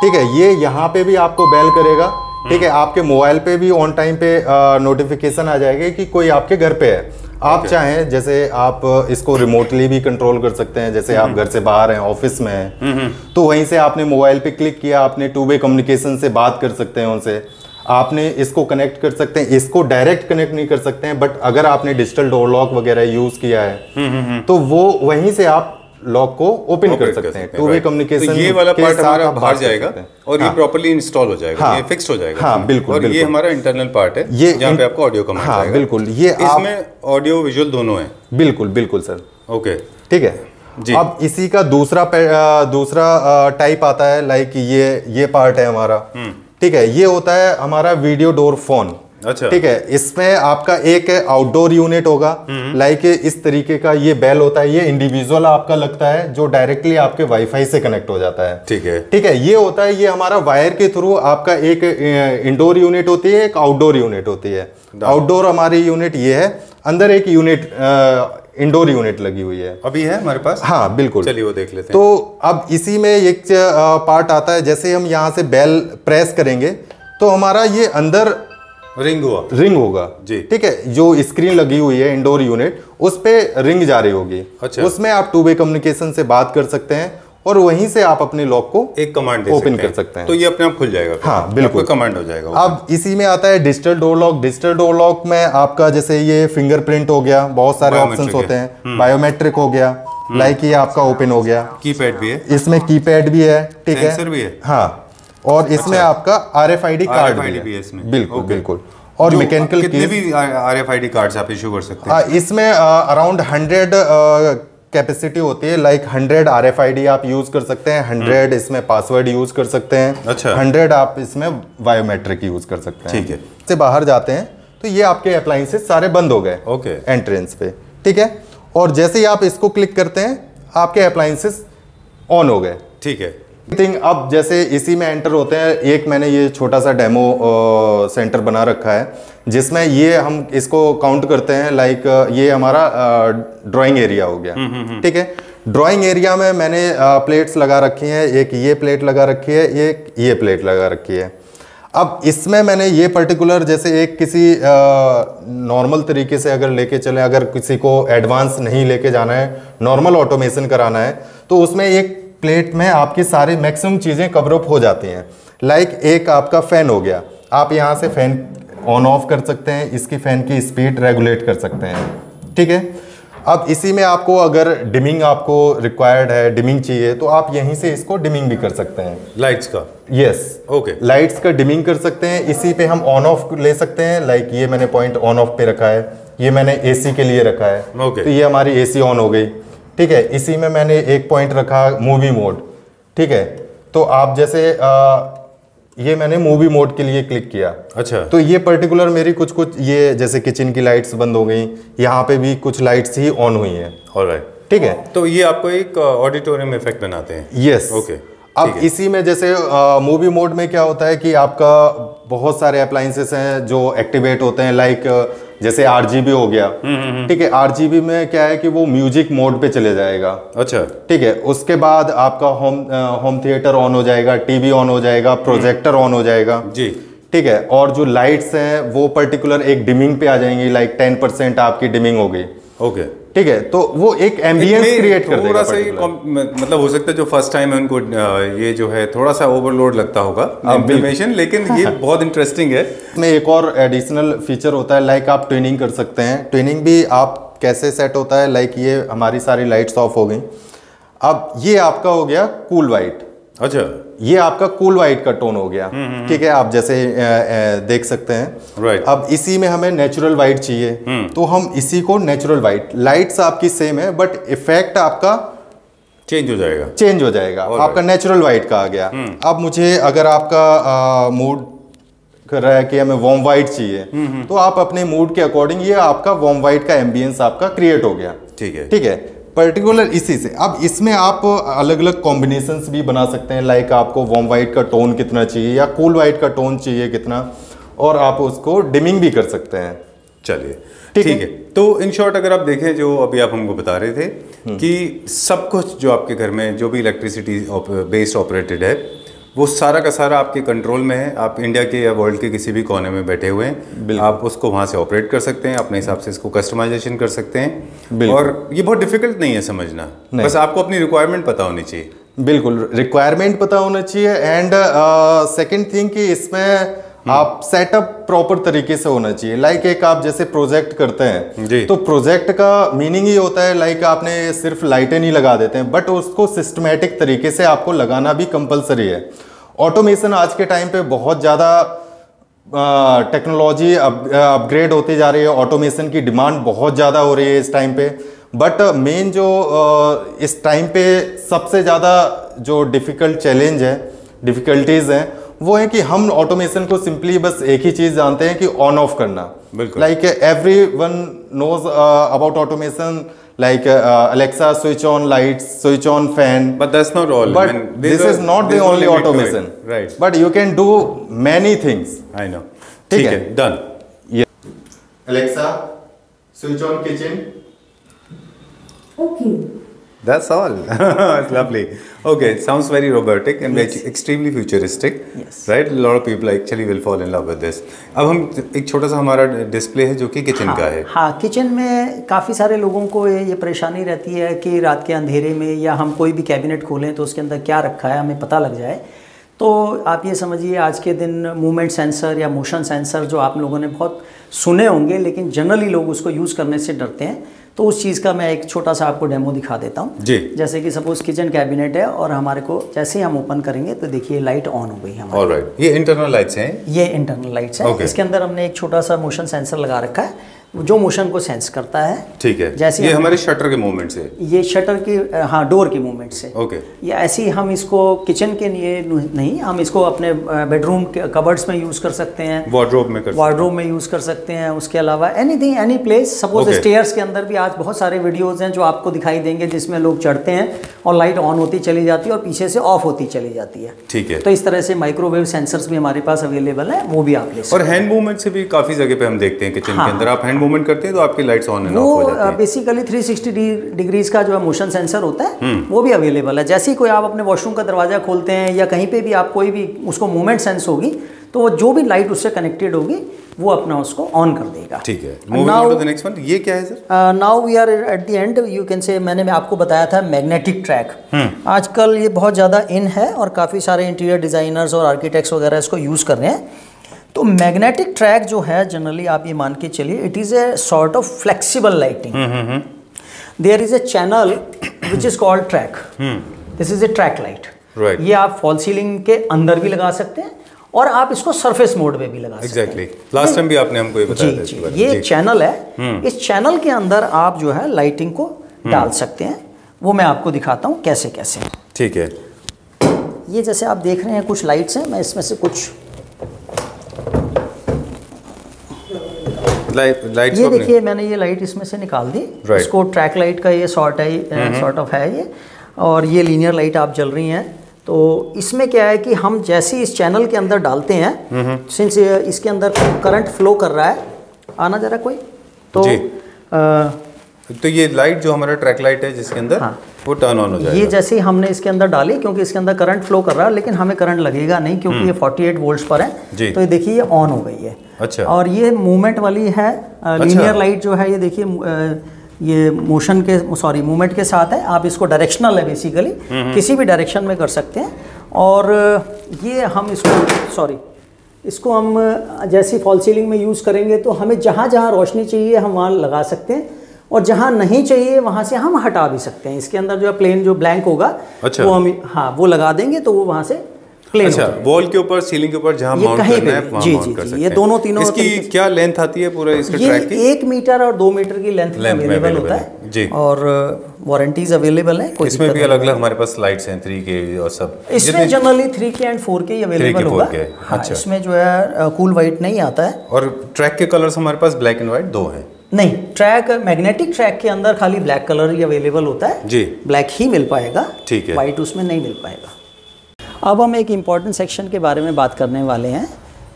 S3: ठीक है? ये यहाँ पे भी आपको बेल करेगा। ठीक है? आपके मोबाइल पे भी ऑन टाइम पे नोटिफिकेशन आ जाएगा कि कोई आपके घर पे है। आप okay. चाहें जैसे आप इसको रिमोटली भी कंट्रोल कर सकते हैं जैसे आप घर से बाहर हैं ऑफ़िस में हैं तो वहीं से आपने मोबाइल पे क्लिक किया आपने टू वे कम्युनिकेशन से बात कर सकते हैं उनसे। आपने इसको कनेक्ट कर सकते हैं इसको डायरेक्ट कनेक्ट नहीं कर सकते हैं बट अगर आपने डिजिटल डोर लॉक वगैरह यूज़ किया है तो वो वहीं से आप लॉक को ओपन कर सकते हैं टू वे कम्युनिकेशन
S1: ये वाला पार्ट हमारा बाहर जाएगा और ये
S3: हाँ।
S1: प्रॉपर्ली इंस्टॉल हो जाएगा
S3: हाँ।
S1: ये फिक्स्ड हो जाएगा।
S3: हाँ, बिल्कुल,
S1: और ये हमारा इंटरनल पार्ट है
S3: ये
S1: जहाँ पे आपको ऑडियो कमांड
S3: हाँ, बिल्कुल, ये
S1: इसमें ऑडियो विजुअल दोनों है।
S3: बिल्कुल बिल्कुल सर।
S1: ओके
S3: ठीक है।
S1: जी।
S3: अब इसी का दूसरा दूसरा टाइप आता है लाइक ये ये पार्ट है हमारा।
S1: हम्म।
S3: ठीक है ये होता है हमारा वीडियो डोर फ़ोन
S1: अच्छा।
S3: ठीक है इसमें आपका एक आउटडोर यूनिट होगा।
S1: हम्म।
S3: लाइक इस तरीके का ये बेल होता है ये इंडिविजुअल आपका लगता है जो डायरेक्टली आपके वाईफाई से कनेक्ट हो जाता है।
S1: ठीक है।
S3: ठीक है ये होता है ये हमारा वायर के थ्रू आपका एक इंडोर यूनिट होती है एक आउटडोर यूनिट होती है। आउटडोर हमारी यूनिट ये है अंदर एक यूनिट इंडोर यूनिट लगी हुई है।
S1: अभी है हमारे पास?
S3: हाँ बिल्कुल।
S1: चलिए वो देख लेते हैं।
S3: तो अब इसी में एक पार्ट आता है जैसे हम यहाँ से बेल प्रेस करेंगे तो हमारा ये अंदर
S1: रिंग हुआ।
S3: रिंग होगा।
S1: जी।
S3: ठीक है जो स्क्रीन लगी हुई है इंडोर यूनिट उस पे रिंग जा रही होगी।
S1: अच्छा।
S3: उसमें आप टू वे कम्युनिकेशन से बात कर सकते हैं और वहीं से आप अपने लॉक को
S1: एक कमांड दे
S3: ओपन कर सकते हैं।
S1: तो ये अपने आप खुल जाएगा
S3: हाँ, बिल्कुल।
S1: कमांड हो जाएगा
S3: अब इसी में आता है digital door lock digital door lock में आपका जैसे ये फिंगरप्रिंट हो गया बहुत सारे ऑप्शंस होते हैं।
S1: हम्म।
S3: बायोमेट्रिक हो गया लाइक ये आपका ओपन हो गया।
S1: कीपैड भी है।
S3: इसमें कीपैड भी है ठीक है।
S1: भी है?
S3: हाँ। और इसमें आपका R F I D card भी
S1: है।
S3: बिल्कुल बिल्कुल। और मैकेनिकल
S1: कितने भी R F I D cards आप इशू कर सकते हैं।
S3: हाँ, इसमें अराउंड हंड्रेड कैपेसिटी होती है। Like hundred R F I D आप यूज़ कर सकते हैं। हंड्रेड इसमें पासवर्ड यूज़ कर सकते हैं।
S1: हम्म। अच्छा।
S3: हंड्रेड आप इसमें बायोमेट्रिक यूज़ कर सकते हैं।
S1: ठीक है।
S3: से बाहर जाते हैं तो ये आपके अप्लाइंसेस सारे बंद हो गए।
S1: Okay.
S3: एंट्रेंस पे। ठीक है? और जैसे ही आप इसको क्लिक करते हैं आपके अप्लाइंसेस ऑन हो गए।
S1: ठीक है।
S3: थिंग अब जैसे इसी में एंटर होते हैं एक मैंने ये छोटा सा डेमो सेंटर बना रखा है जिसमें ये हम इसको काउंट करते हैं लाइक ये हमारा ड्राइंग एरिया हो गया। ठीक है? ड्राइंग एरिया में मैंने प्लेट्स लगा रखी हैं एक ये प्लेट लगा रखी है एक ये प्लेट लगा रखी है। अब इसमें मैंने ये पर्टिकुलर जैसे एक किसी नॉर्मल तरीके से अगर लेके चले अगर किसी को एडवांस नहीं लेके जाना है नॉर्मल ऑटोमेशन कराना है तो उसमें एक प्लेट में आपकी सारी मैक्सिमम चीज़ें कवर अप हो जाती हैं। लाइक like एक आपका फ़ैन हो गया। आप यहाँ से फ़ैन ऑन ऑफ़ कर सकते हैं इसकी फ़ैन की स्पीड रेगुलेट कर सकते हैं। ठीक है? अब इसी में आपको अगर डिमिंग आपको रिक्वायर्ड है डिमिंग चाहिए तो आप यहीं से इसको डिमिंग भी कर सकते हैं।
S1: लाइट्स का?
S3: यस
S1: ओके
S3: लाइट्स का डिमिंग कर सकते हैं। इसी पे हम ऑन ऑफ़ ले सकते हैं। लाइक ये मैंने पॉइंट ऑन ऑफ़ पे रखा है। ये मैंने एसी के लिए रखा है।
S1: Okay.
S3: तो ये हमारी एसी ऑन हो गई। ठीक है इसी में मैंने एक पॉइंट रखा मूवी मोड ठीक है? तो आप जैसे आ, ये मैंने मूवी मोड के लिए क्लिक किया।
S1: अच्छा।
S3: तो ये पर्टिकुलर मेरी कुछ कुछ ये जैसे किचन की लाइट्स बंद हो गई यहाँ पे भी कुछ लाइट्स ही ऑन हुई हैं।
S1: ऑलराइट
S3: ठीक है?
S1: तो ये आपको एक ऑडिटोरियम इफ़ेक्ट बनाते हैं।
S3: यस
S1: ओके
S3: अब इसी में जैसे मूवी मोड में क्या होता है कि आपका बहुत सारे अप्लाइंसेस हैं जो एक्टिवेट होते हैं लाइक जैसे आरजीबी हो गया। ठीक है आरजीबी में क्या है कि वो म्यूज़िक मोड पे चले जाएगा।
S1: अच्छा।
S3: ठीक है उसके बाद आपका होम होम थिएटर ऑन हो जाएगा टीवी ऑन हो जाएगा प्रोजेक्टर ऑन हो जाएगा।
S1: जी।
S3: ठीक है और जो लाइट्स हैं वो पर्टिकुलर एक डिमिंग पे आ जाएँगी लाइक टेन परसेंट आपकी डिमिंग हो गई।
S1: ओके
S3: ठीक है तो वो एक एम्बियंस क्रिएट कर
S1: थोड़ा सा ही मतलब हो सकता है जो फ़र्स्ट टाइम है उनको ये जो है थोड़ा सा ओवरलोड लगता होगा इंफॉर्मेशन लेकिन ये [laughs] बहुत इंटरेस्टिंग है।
S3: इसमें एक और एडिशनल फीचर होता है लाइक आप ट्रेनिंग कर सकते हैं। ट्रेनिंग भी आप कैसे सेट होता है लाइक ये हमारी सारी लाइट्स ऑफ़ हो गई। अब ये आपका हो गया कूल वाइट
S1: अच्छा।
S3: ये आपका कूल वाइट का टोन हो गया। ठीक है आप जैसे अ, अ, देख सकते हैं।
S1: Right.
S3: अब इसी में हमें नेचुरल वाइट चाहिए। तो हम इसी को नेचुरल वाइट लाइट्स आपकी सेम है बट इफ़ेक्ट आपका
S1: चेंज हो जाएगा।
S3: चेंज हो जाएगा। आपका नेचुरल वाइट का आ गया। अब मुझे अगर आपका मूड कर रहा है कि हमें वॉर्म वाइट चाहिए तो आप अपने मूड के अकॉर्डिंग ये आपका वॉम वाइट का एम्बियंस आपका क्रिएट हो गया।
S1: ठीक है।
S3: ठीक है? पर्टिकुलर इसी से। अब इसमें आप अलग अलग कॉम्बिनेशंस भी बना सकते हैं लाइक आपको वॉम वाइट का टोन कितना चाहिए या कूल वाइट का टोन चाहिए कितना और आप उसको डिमिंग भी कर सकते हैं।
S1: चलिए
S3: ठीक है।
S1: है। तो इन शॉर्ट अगर आप देखें जो अभी आप हमको बता रहे थे कि सब कुछ जो आपके घर में जो भी इलेक्ट्रिसिटी बेस्ड ऑपरेटेड है वो सारा का सारा आपके कंट्रोल में है। आप इंडिया के या वर्ल्ड के किसी भी कोने में बैठे हुए हैं। आप उसको वहाँ से ऑपरेट कर सकते हैं। अपने हिसाब से इसको कस्टमाइजेशन कर सकते हैं। और ये बहुत डिफ़िकल्ट नहीं है समझना।
S3: नहीं।
S1: बस आपको अपनी रिक्वायरमेंट पता होनी चाहिए।
S3: बिल्कुल रिक्वायरमेंट पता होना चाहिए। एंड सेकेंड थिंग कि इसमें आप सेटअप प्रॉपर तरीके से होना चाहिए। लाइक एक आप जैसे प्रोजेक्ट करते हैं। तो प्रोजेक्ट का मीनिंग ही होता है लाइक आपने सिर्फ़ लाइटें नहीं लगा देते हैं बट उसको सिस्टमेटिक तरीके से आपको लगाना भी कंपलसरी है। ऑटोमेशन आज के टाइम पे बहुत ज़्यादा टेक्नोलॉजी अपग्रेड होती जा रही है। ऑटोमेशन की डिमांड बहुत ज़्यादा हो रही है इस टाइम पे। बट मेन जो इस टाइम पे सबसे ज़्यादा जो डिफ़िकल्ट चैलेंज है डिफ़िकल्टीज हैं वो है कि हम ऑटोमेशन को सिंपली बस एक ही चीज़ जानते हैं कि ऑन ऑफ़ करना।
S1: बिल्कुल।
S3: Like every one knows about automation like Alexa switch on lights switch on fan
S1: but that's not all
S3: but this is not the only automation.
S1: Right
S3: but you can do many things.
S1: I know
S3: ठीक है।
S1: Done
S3: alexa switch on kitchen.
S4: Okay.
S1: That's all. [laughs] it's lovely. Okay, it sounds very robotic and very extremely futuristic.
S2: Yes.
S1: Right? A lot of people actually will fall in love with this. अब हम एक छोटा सा हमारा display है जो कि kitchen का है
S2: हाँ किचन में काफ़ी सारे लोगों को ये परेशानी रहती है कि रात के अंधेरे में या हम कोई भी कैबिनेट खोलें तो उसके अंदर क्या रखा है हमें पता लग जाए तो आप ये समझिए आज के दिन मूवमेंट सेंसर या मोशन सेंसर जो आप लोगों ने बहुत सुने होंगे लेकिन जनरली लोग उसको यूज़ करने से डरते हैं तो उस चीज़ का मैं एक छोटा सा आपको डेमो दिखा देता हूँ।
S1: जी।
S2: जैसे कि सपोज़ किचन कैबिनेट है और हमारे को जैसे ही हम ओपन करेंगे तो देखिए लाइट ऑन हो गई हमारी।
S1: ये इंटरनल लाइट्स हैं?
S2: ये इंटरनल लाइट्स हैं।
S1: Okay.
S2: इसके अंदर हमने एक छोटा सा मोशन सेंसर लगा रखा है। जो मोशन को सेंस करता है।
S1: ठीक है।
S2: जैसे
S1: ये हमारे शटर के मूवमेंट से।
S2: ये शटर की हाँ डोर की मूवमेंट से।
S1: ओके
S2: ये ऐसे ही हम इसको किचन के लिए नहीं हम इसको अपने बेडरूम के कबर्ड्स में यूज़ कर सकते हैं।
S1: वार्डरोब में कर
S2: वार्डरोब में यूज़ कर सकते हैं। उसके अलावा anything any place suppose stairs के अंदर भी आज बहुत सारे वीडियोज़ हैं जो आपको दिखाई देंगे जिसमें लोग चढ़ते हैं और लाइट ऑन होती चली जाती है और पीछे से ऑफ़ होती चली जाती है।
S1: ठीक है।
S2: तो इस तरह से माइक्रोवेव सेंसर्स भी हमारे पास अवेलेबल है वो भी आप ले
S1: और हैंड मूवमेंट से भी काफ़ी जगह पे हम देखते हैं किचन
S2: हाँ।
S1: के अंदर। आप हैंड मूवमेंट करते हैं तो आपकी लाइट्स ऑन एंड ऑफ़ हो जाती हैं।
S2: बेसिकली 360 डिग्रीज का जो है मोशन सेंसर होता है वो भी अवेलेबल है। जैसे ही कोई आप अपने वॉशरूम का दरवाज़ा खोलते हैं या कहीं पे भी आप कोई भी उसको मूवमेंट सेंस होगी तो वो जो भी लाइट उससे कनेक्टेड होगी वो अपना उसको ऑन कर देगा।
S1: ठीक है। टू द नेक्स्ट वन ये क्या है sir
S2: now we are at the end you can say मैंने मैं आपको बताया था मैग्नेटिक ट्रैक आजकल ये बहुत ज़्यादा इन है और काफ़ी सारे इंटीरियर डिज़ाइनर्स और आर्किटेक्ट्स वगैरह इसको यूज़ कर रहे हैं। तो मैग्नेटिक ट्रैक जो है जनरली आप ये मान के चलिए it is a sort of flexible lighting there is a channel which is called track this is a track light. ये आप फॉल सीलिंग के अंदर भी लगा सकते हैं और आप इसको सरफेस मोड में भी लगा सकते हैं।
S1: लास्ट टाइम भी आपने हमको ये बताया था
S2: जी
S1: में।
S2: ये
S1: जी।
S2: चैनल है। इस चैनल के अंदर आप जो है लाइटिंग को डाल सकते हैं। वो मैं आपको दिखाता हूँ कैसे कैसे।
S1: ठीक है।
S2: ये जैसे आप देख रहे हैं कुछ लाइट्स हैं मैं इसमें से कुछ
S1: लाइट
S2: ये देखिए मैंने ये लाइट इसमें से निकाल दी।
S1: Right.
S2: इसको ट्रैक लाइट का ये सॉर्ट है सॉर्ट ऑफ़ है ये। और ये लीनियर लाइट आप जल रही हैं। तो इसमें क्या है कि हम जैसे ही इस चैनल के अंदर डालते हैं सिंस इसके अंदर करंट फ्लो कर रहा है आना जरा कोई। तो
S1: जी।
S2: अ,
S1: तो ये लाइट जो हमारा ट्रैक लाइट है जिसके अंदर
S2: हाँ।
S1: वो टर्न ऑन हो
S2: ये जैसे ही हमने इसके अंदर डाली क्योंकि इसके अंदर करंट फ्लो कर रहा है लेकिन हमें करंट लगेगा नहीं क्योंकि ये 48 वोल्ट्स पर है। तो ये देखिए ये ऑन हो गई है।
S1: अच्छा।
S2: और ये मूवमेंट वाली है लीनियर लाइट जो है ये देखिए ये मोशन के सॉरी मूवमेंट के साथ है। आप इसको डायरेक्शनल है बेसिकली किसी भी डायरेक्शन में कर सकते हैं। और ये हम इसको सॉरी इसको हम जैसे फॉल सीलिंग में यूज़ करेंगे तो हमें जहाँ जहाँ रोशनी चाहिए हम वहाँ लगा सकते हैं। और जहाँ नहीं चाहिए वहाँ से हम हटा भी सकते हैं। इसके अंदर जो है प्लेन जो ब्लैंक होगा
S1: अच्छा।
S2: वो हम हाँ वो लगा देंगे तो वो वहाँ से प्लेन
S1: अच्छा वॉल के ऊपर सीलिंग के ऊपर जहाँ माउंट
S2: कहीं
S1: करना है। वहाँ
S2: जी,
S1: माउंट
S2: जी,
S1: कर
S2: जी, ये दोनों तीनों
S1: इसकी क्या लेंथ आती है पूरा इसका
S2: ये
S1: ट्रैक की?
S2: एक मीटर और दो मीटर की लेंथ में अवेलेबल होता
S1: है,
S2: है।
S1: जी।
S2: और वारंटीज अवेलेबल है कोई
S1: इसमें भी अलग अलग हमारे पास लाइट्स हैं थ्री के और सब।
S2: इसमें जनरली थ्री के एंड फोर के अवेलेबल होगा। हाँ,
S1: अच्छा।
S2: इसमें जो है कूल वाइट नहीं आता है।
S1: और ट्रैक के कलर्स हमारे पास ब्लैक एंड व्हाइट दो हैं।
S2: नहीं ट्रैक मैग्नेटिक ट्रैक के अंदर खाली ब्लैक कलर ही अवेलेबल होता है।
S1: जी।
S2: ब्लैक ही मिल पाएगा
S1: ठीक है।
S2: वाइट उसमें नहीं मिल पाएगा। अब हम एक इंपॉर्टेंट सेक्शन के बारे में बात करने वाले हैं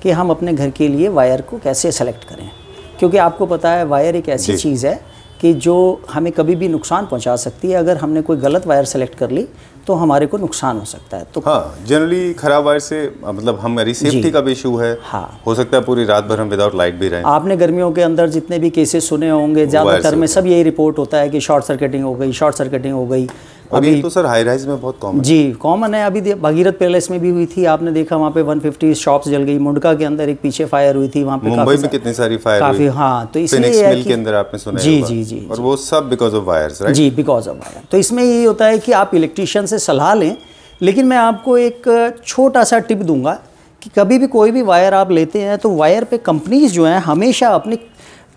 S2: कि हम अपने घर के लिए वायर को कैसे सेलेक्ट करें। क्योंकि आपको पता है वायर एक ऐसी चीज़ है कि जो हमें कभी भी नुकसान पहुँचा सकती है। अगर हमने कोई गलत वायर सेलेक्ट कर ली तो हमारे को नुकसान हो सकता है तो
S1: हाँ जनरली खराब वायर से मतलब हमारी सेफ्टी का भी इशू है।
S2: हाँ।
S1: हो सकता है पूरी रात भर हम विदाउट लाइट भी रहे।
S2: आपने गर्मियों के अंदर जितने भी केसेस सुने होंगे ज़्यादातर में सब यही रिपोर्ट होता है कि शॉर्ट सर्किटिंग हो गई शॉर्ट सर्किटिंग हो गई।
S1: ये तो सर हाई राइज में बहुत कॉमन
S2: जी कॉमन है। अभी भागीरथ पैलेस में भी हुई थी। आपने देखा वहाँ पे 150 शॉप्स जल गई। मुंडका के अंदर एक पीछे फायर हुई थी वहाँ पे
S1: मुंबई में कितनी सारी फायर
S2: काफ़ी हाँ तो इसलिए
S1: फिनिक्स
S2: ये
S1: मिल
S2: के
S1: अंदर आपने सुना
S2: जी जी जी
S1: और वो सब बिकॉज़ ऑफ़ वायर्स राइट
S2: जी बिकॉज़ ऑफ़ वायर तो इसमें ये होता है कि आप इलेक्ट्रिशियन से सलाह लें लेकिन मैं आपको एक छोटा सा टिप दूँगा कि कभी भी कोई भी वायर आप लेते हैं तो वायर पे कंपनीज़ जो हैं हमेशा अपनी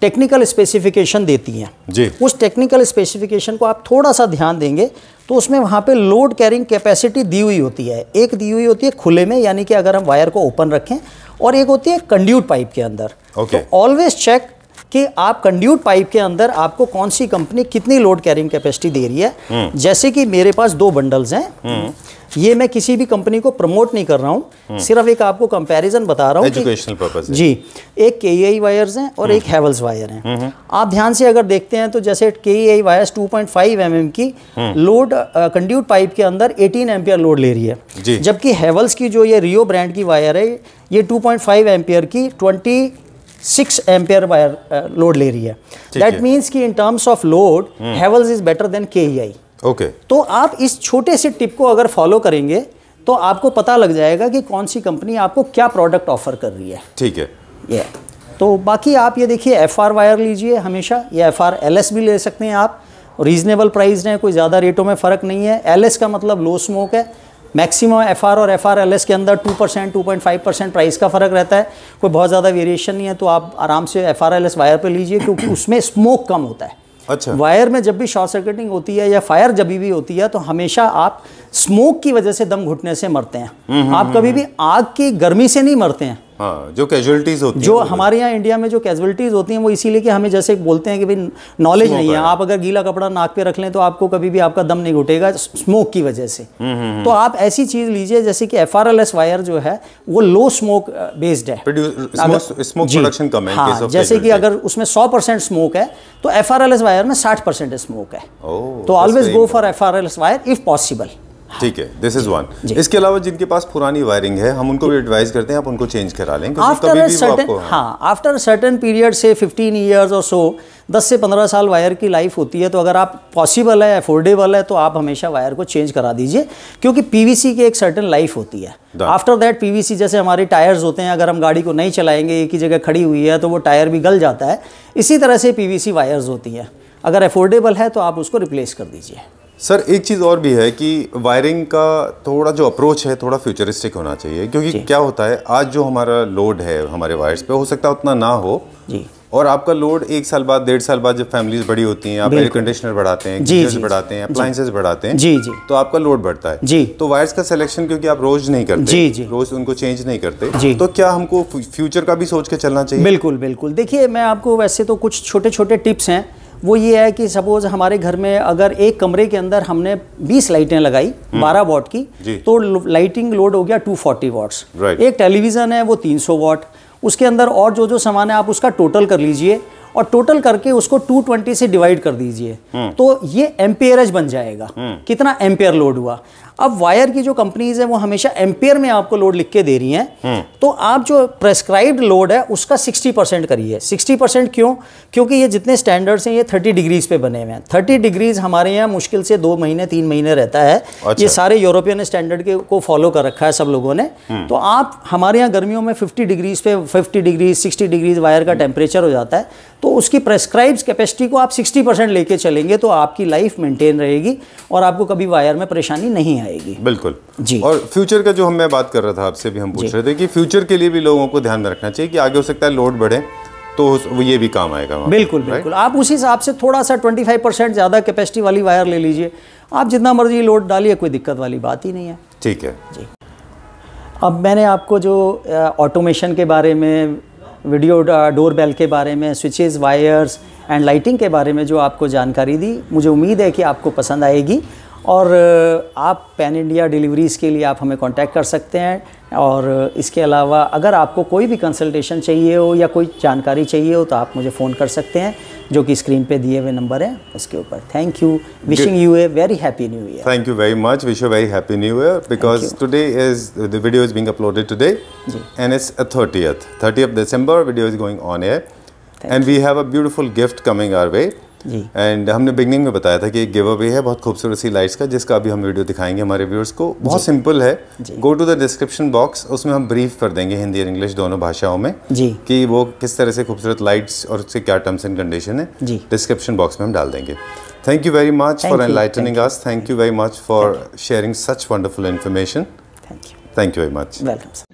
S2: टेक्निकल स्पेसिफिकेशन देती हैं।
S1: जी।
S2: उस टेक्निकल स्पेसिफिकेशन को आप थोड़ा सा ध्यान देंगे तो उसमें वहाँ पे लोड कैरिंग कैपेसिटी दी हुई होती है। एक दी हुई होती है खुले में यानी कि अगर हम वायर को ओपन रखें और एक होती है कंड्यूट पाइप के अंदर।
S1: Okay.
S2: तो ऑलवेज चेक कि आप कंड्यूट पाइप के अंदर आपको कौन सी कंपनी कितनी लोड कैरिंग कैपेसिटी दे रही है। जैसे कि मेरे पास दो बंडल्स हैं। ये मैं किसी भी कंपनी को प्रमोट नहीं कर रहा हूँ सिर्फ़ एक आपको कंपैरिजन बता रहा हूँ
S1: एजुकेशनल पर्पज
S2: जी एक के आई वायर्स हैं और एक हैवल्स वायर हैं। आप ध्यान से अगर देखते हैं तो जैसे K E I wires 2.5 point mm की लोड कंड्यूट पाइप के अंदर 18 एम्पियर लोड ले रही। है। जबकि हैवल्स की जो ये रियो ब्रांड की वायर है ये 2.5 एम्पियर की 26 एम्पियर वायर लोड ले रही है। दैट मीन्स कि in terms of load Havells is better than K E I
S1: okay okay.
S2: तो आप इस छोटे से टिप को अगर फॉलो करेंगे तो आपको पता लग जाएगा कि कौन सी कंपनी आपको क्या प्रोडक्ट ऑफ़र कर रही है।
S1: ठीक है।
S2: ये। तो बाकी आप ये देखिए एफ़ आर वायर लीजिए हमेशा। या एफ़ आर एल एस भी ले सकते हैं आप। रीजनेबल प्राइस हैं कोई ज़्यादा रेटों में फ़र्क नहीं है। एल एस का मतलब लो स्मोक है। मैक्सिमम एफ़ आर और एफ़ आर एल एस के अंदर two percent two point five percent price का फ़र्क रहता है। कोई बहुत ज़्यादा वेरिएशन नहीं है तो आप आराम से F R L S wire पर लीजिए क्योंकि उसमें स्मोक कम होता है।
S1: अच्छा।
S2: वायर में जब भी शॉर्ट सर्किटिंग होती है या फायर जब भी होती है तो हमेशा आप स्मोक की वजह से दम घुटने से मरते हैं। आप कभी भी आग की गर्मी से नहीं मरते हैं।
S1: हाँ जो कैजुअलिटीज होती
S2: जो
S1: हैं
S2: हमारे यहाँ इंडिया में जो कैजुअलिटीज़ होती हैं वो इसीलिए कि हमें जैसे बोलते हैं कि भाई नॉलेज नहीं है। आप अगर गीला कपड़ा नाक पे रख लें तो आपको कभी भी आपका दम नहीं घुटेगा स्मोक की वजह से। तो आप ऐसी चीज़ लीजिए जैसे कि एफ़ वायर जो है वो लो स्मोक बेस्ड है। जी,
S1: production कम है
S2: हाँ जैसे कि अगर उसमें 100 परसेंट स्मोक है तो एफआरएलएस वायर में 60 परसेंट स्मोक है। तो always go for F wire if possible
S1: ठीक है दिस इज़ वन इसके अलावा जिनके पास पुरानी वायरिंग है हम उनको भी एडवाइस करते हैं आप उनको चेंज करा लें
S2: आफ्टर अ सर्टेन हाँ आफ्टर सर्टेन पीरियड से 15 इयर्स और सो 10 से 15 साल वायर की लाइफ होती है तो अगर आप पॉसिबल है अफोर्डेबल है तो आप हमेशा वायर को चेंज करा दीजिए क्योंकि पीवीसी की एक सर्टन लाइफ होती है। आफ्टर दैट पीवीसी जैसे हमारे टायर्स होते हैं अगर हम गाड़ी को नहीं चलाएँगे एक ही जगह खड़ी हुई है तो वो टायर भी गल जाता है। इसी तरह से पीवीसी वायर्स होती हैं। अगर अफोर्डेबल है तो आप उसको रिप्लेस कर दीजिए।
S1: सर एक चीज़ और भी है कि वायरिंग का थोड़ा जो अप्रोच है थोड़ा फ्यूचरिस्टिक होना चाहिए। क्योंकि क्या होता है आज जो हमारा लोड है हमारे वायर्स पे हो सकता है उतना ना हो।
S2: जी।
S1: और आपका लोड एक साल बाद डेढ़ साल बाद जब फैमिलीज़ बड़ी होती हैं आप एयर कंडीशनर बढ़ाते हैं
S2: जी, जी,
S1: बढ़ाते हैं अप्लाइंसेस बढ़ाते हैं
S2: जी, जी।
S1: तो आपका लोड बढ़ता है।
S2: जी।
S1: तो वायर्स का सिलेक्शन क्योंकि आप रोज नहीं करते
S2: जी, जी।
S1: रोज उनको चेंज नहीं करते
S2: जी।
S1: तो क्या हमको फ्यूचर का भी सोच के चलना चाहिए?
S2: बिल्कुल बिल्कुल। देखिए मैं आपको वैसे तो कुछ छोटे छोटे टिप्स हैं वो ये है कि सपोज़ हमारे घर में अगर एक कमरे के अंदर हमने 20 लाइटें लगाई 12 वॉट की तो लाइटिंग लोड हो गया 240 वॉट्स
S1: वाट्स
S2: एक टेलीविज़न है वो 300 वॉट उसके अंदर और जो जो सामान है आप उसका टोटल कर लीजिए और टोटल करके उसको 220 से डिवाइड कर दीजिए। तो ये एम्पेयरज बन जाएगा। कितना एम्पेयर लोड हुआ? अब वायर की जो कंपनीज़ है वो हमेशा एम्पेयर में आपको लोड लिख के दे रही हैं। तो आप जो प्रेस्क्राइब्ड लोड है उसका 60 परसेंट करिए। 60 परसेंट क्यों? क्योंकि ये जितने स्टैंडर्ड्स हैं ये 30 डिग्रीज पे बने हुए हैं। 30 डिग्रीज हमारे यहाँ मुश्किल से दो महीने तीन महीने रहता है।
S1: अच्छा।
S2: ये सारे यूरोपियन स्टैंडर्ड के को फॉलो कर रखा है सब लोगों ने। तो आप हमारे यहाँ गर्मियों में 50 डिग्रीज पे 50 डिग्रीज 60 डिग्रीज वायर का टेम्परेचर हो जाता है। तो उसकी प्रेस्क्राइब्ड कैपेसिटी को आप 60 परसेंट लेके चलेंगे तो आपकी लाइफ मेंटेन रहेगी और आपको कभी वायर में परेशानी नहीं आएगी।
S1: बिल्कुल।
S2: जी।
S1: और फ्यूचर का जो हम मैं बात कर रहा था आपसे भी हम पूछ रहे थे कि फ्यूचर के लिए भी लोगों को ध्यान में रखना चाहिए कि आगे हो सकता है लोड बढ़े तो ये भी काम आएगा
S2: बिल्कुल बिल्कुल। आप उस हिसाब से थोड़ा सा 25 परसेंट ज़्यादा कैपेसिटी वाली वायर ले लीजिए। आप जितना मर्ज़ी लोड डालिए कोई दिक्कत वाली बात ही नहीं है।
S1: ठीक है। जी।
S2: अब मैंने आपको जो ऑटोमेशन के बारे में वीडियो डोर बेल के बारे में स्विचेस वायर्स एंड लाइटिंग के बारे में जो आपको जानकारी दी मुझे उम्मीद है कि आपको पसंद आएगी। और आप पैन इंडिया डिलीवरीज़ के लिए आप हमें कांटेक्ट कर सकते हैं और इसके अलावा अगर आपको कोई भी कंसल्टेशन चाहिए हो या कोई जानकारी चाहिए हो तो आप मुझे फ़ोन कर सकते हैं जो कि स्क्रीन पे दिए हुए नंबर है उसके ऊपर। Thank you wishing you a very happy new year
S1: thank you very much wish you very happy new year because today is the video is being uploaded today and it's a thirty thirty of December video is going on air and we have a beautiful gift coming our
S2: way
S1: and हमने beginning में बताया था कि एक give away है बहुत खूबसूरत सी lights का जिसका अभी हम वीडियो दिखाएँगे हमारे व्यूअर्स को। बहुत सिंपल है। Go to the description box उसमें हम ब्रीफ कर देंगे हिंदी और इंग्लिश दोनों भाषाओं में
S2: जी।
S1: कि वो किस तरह से खूबसूरत लाइट्स और उसके क्या टर्म्स एंड कंडीशन है। डिस्क्रिप्शन बॉक्स में हम डाल देंगे। Thank you very much
S2: Thank
S1: for
S2: you,
S1: enlightening us thank you very much for sharing such wonderful information
S2: thank you
S1: thank you very much
S2: welcome sir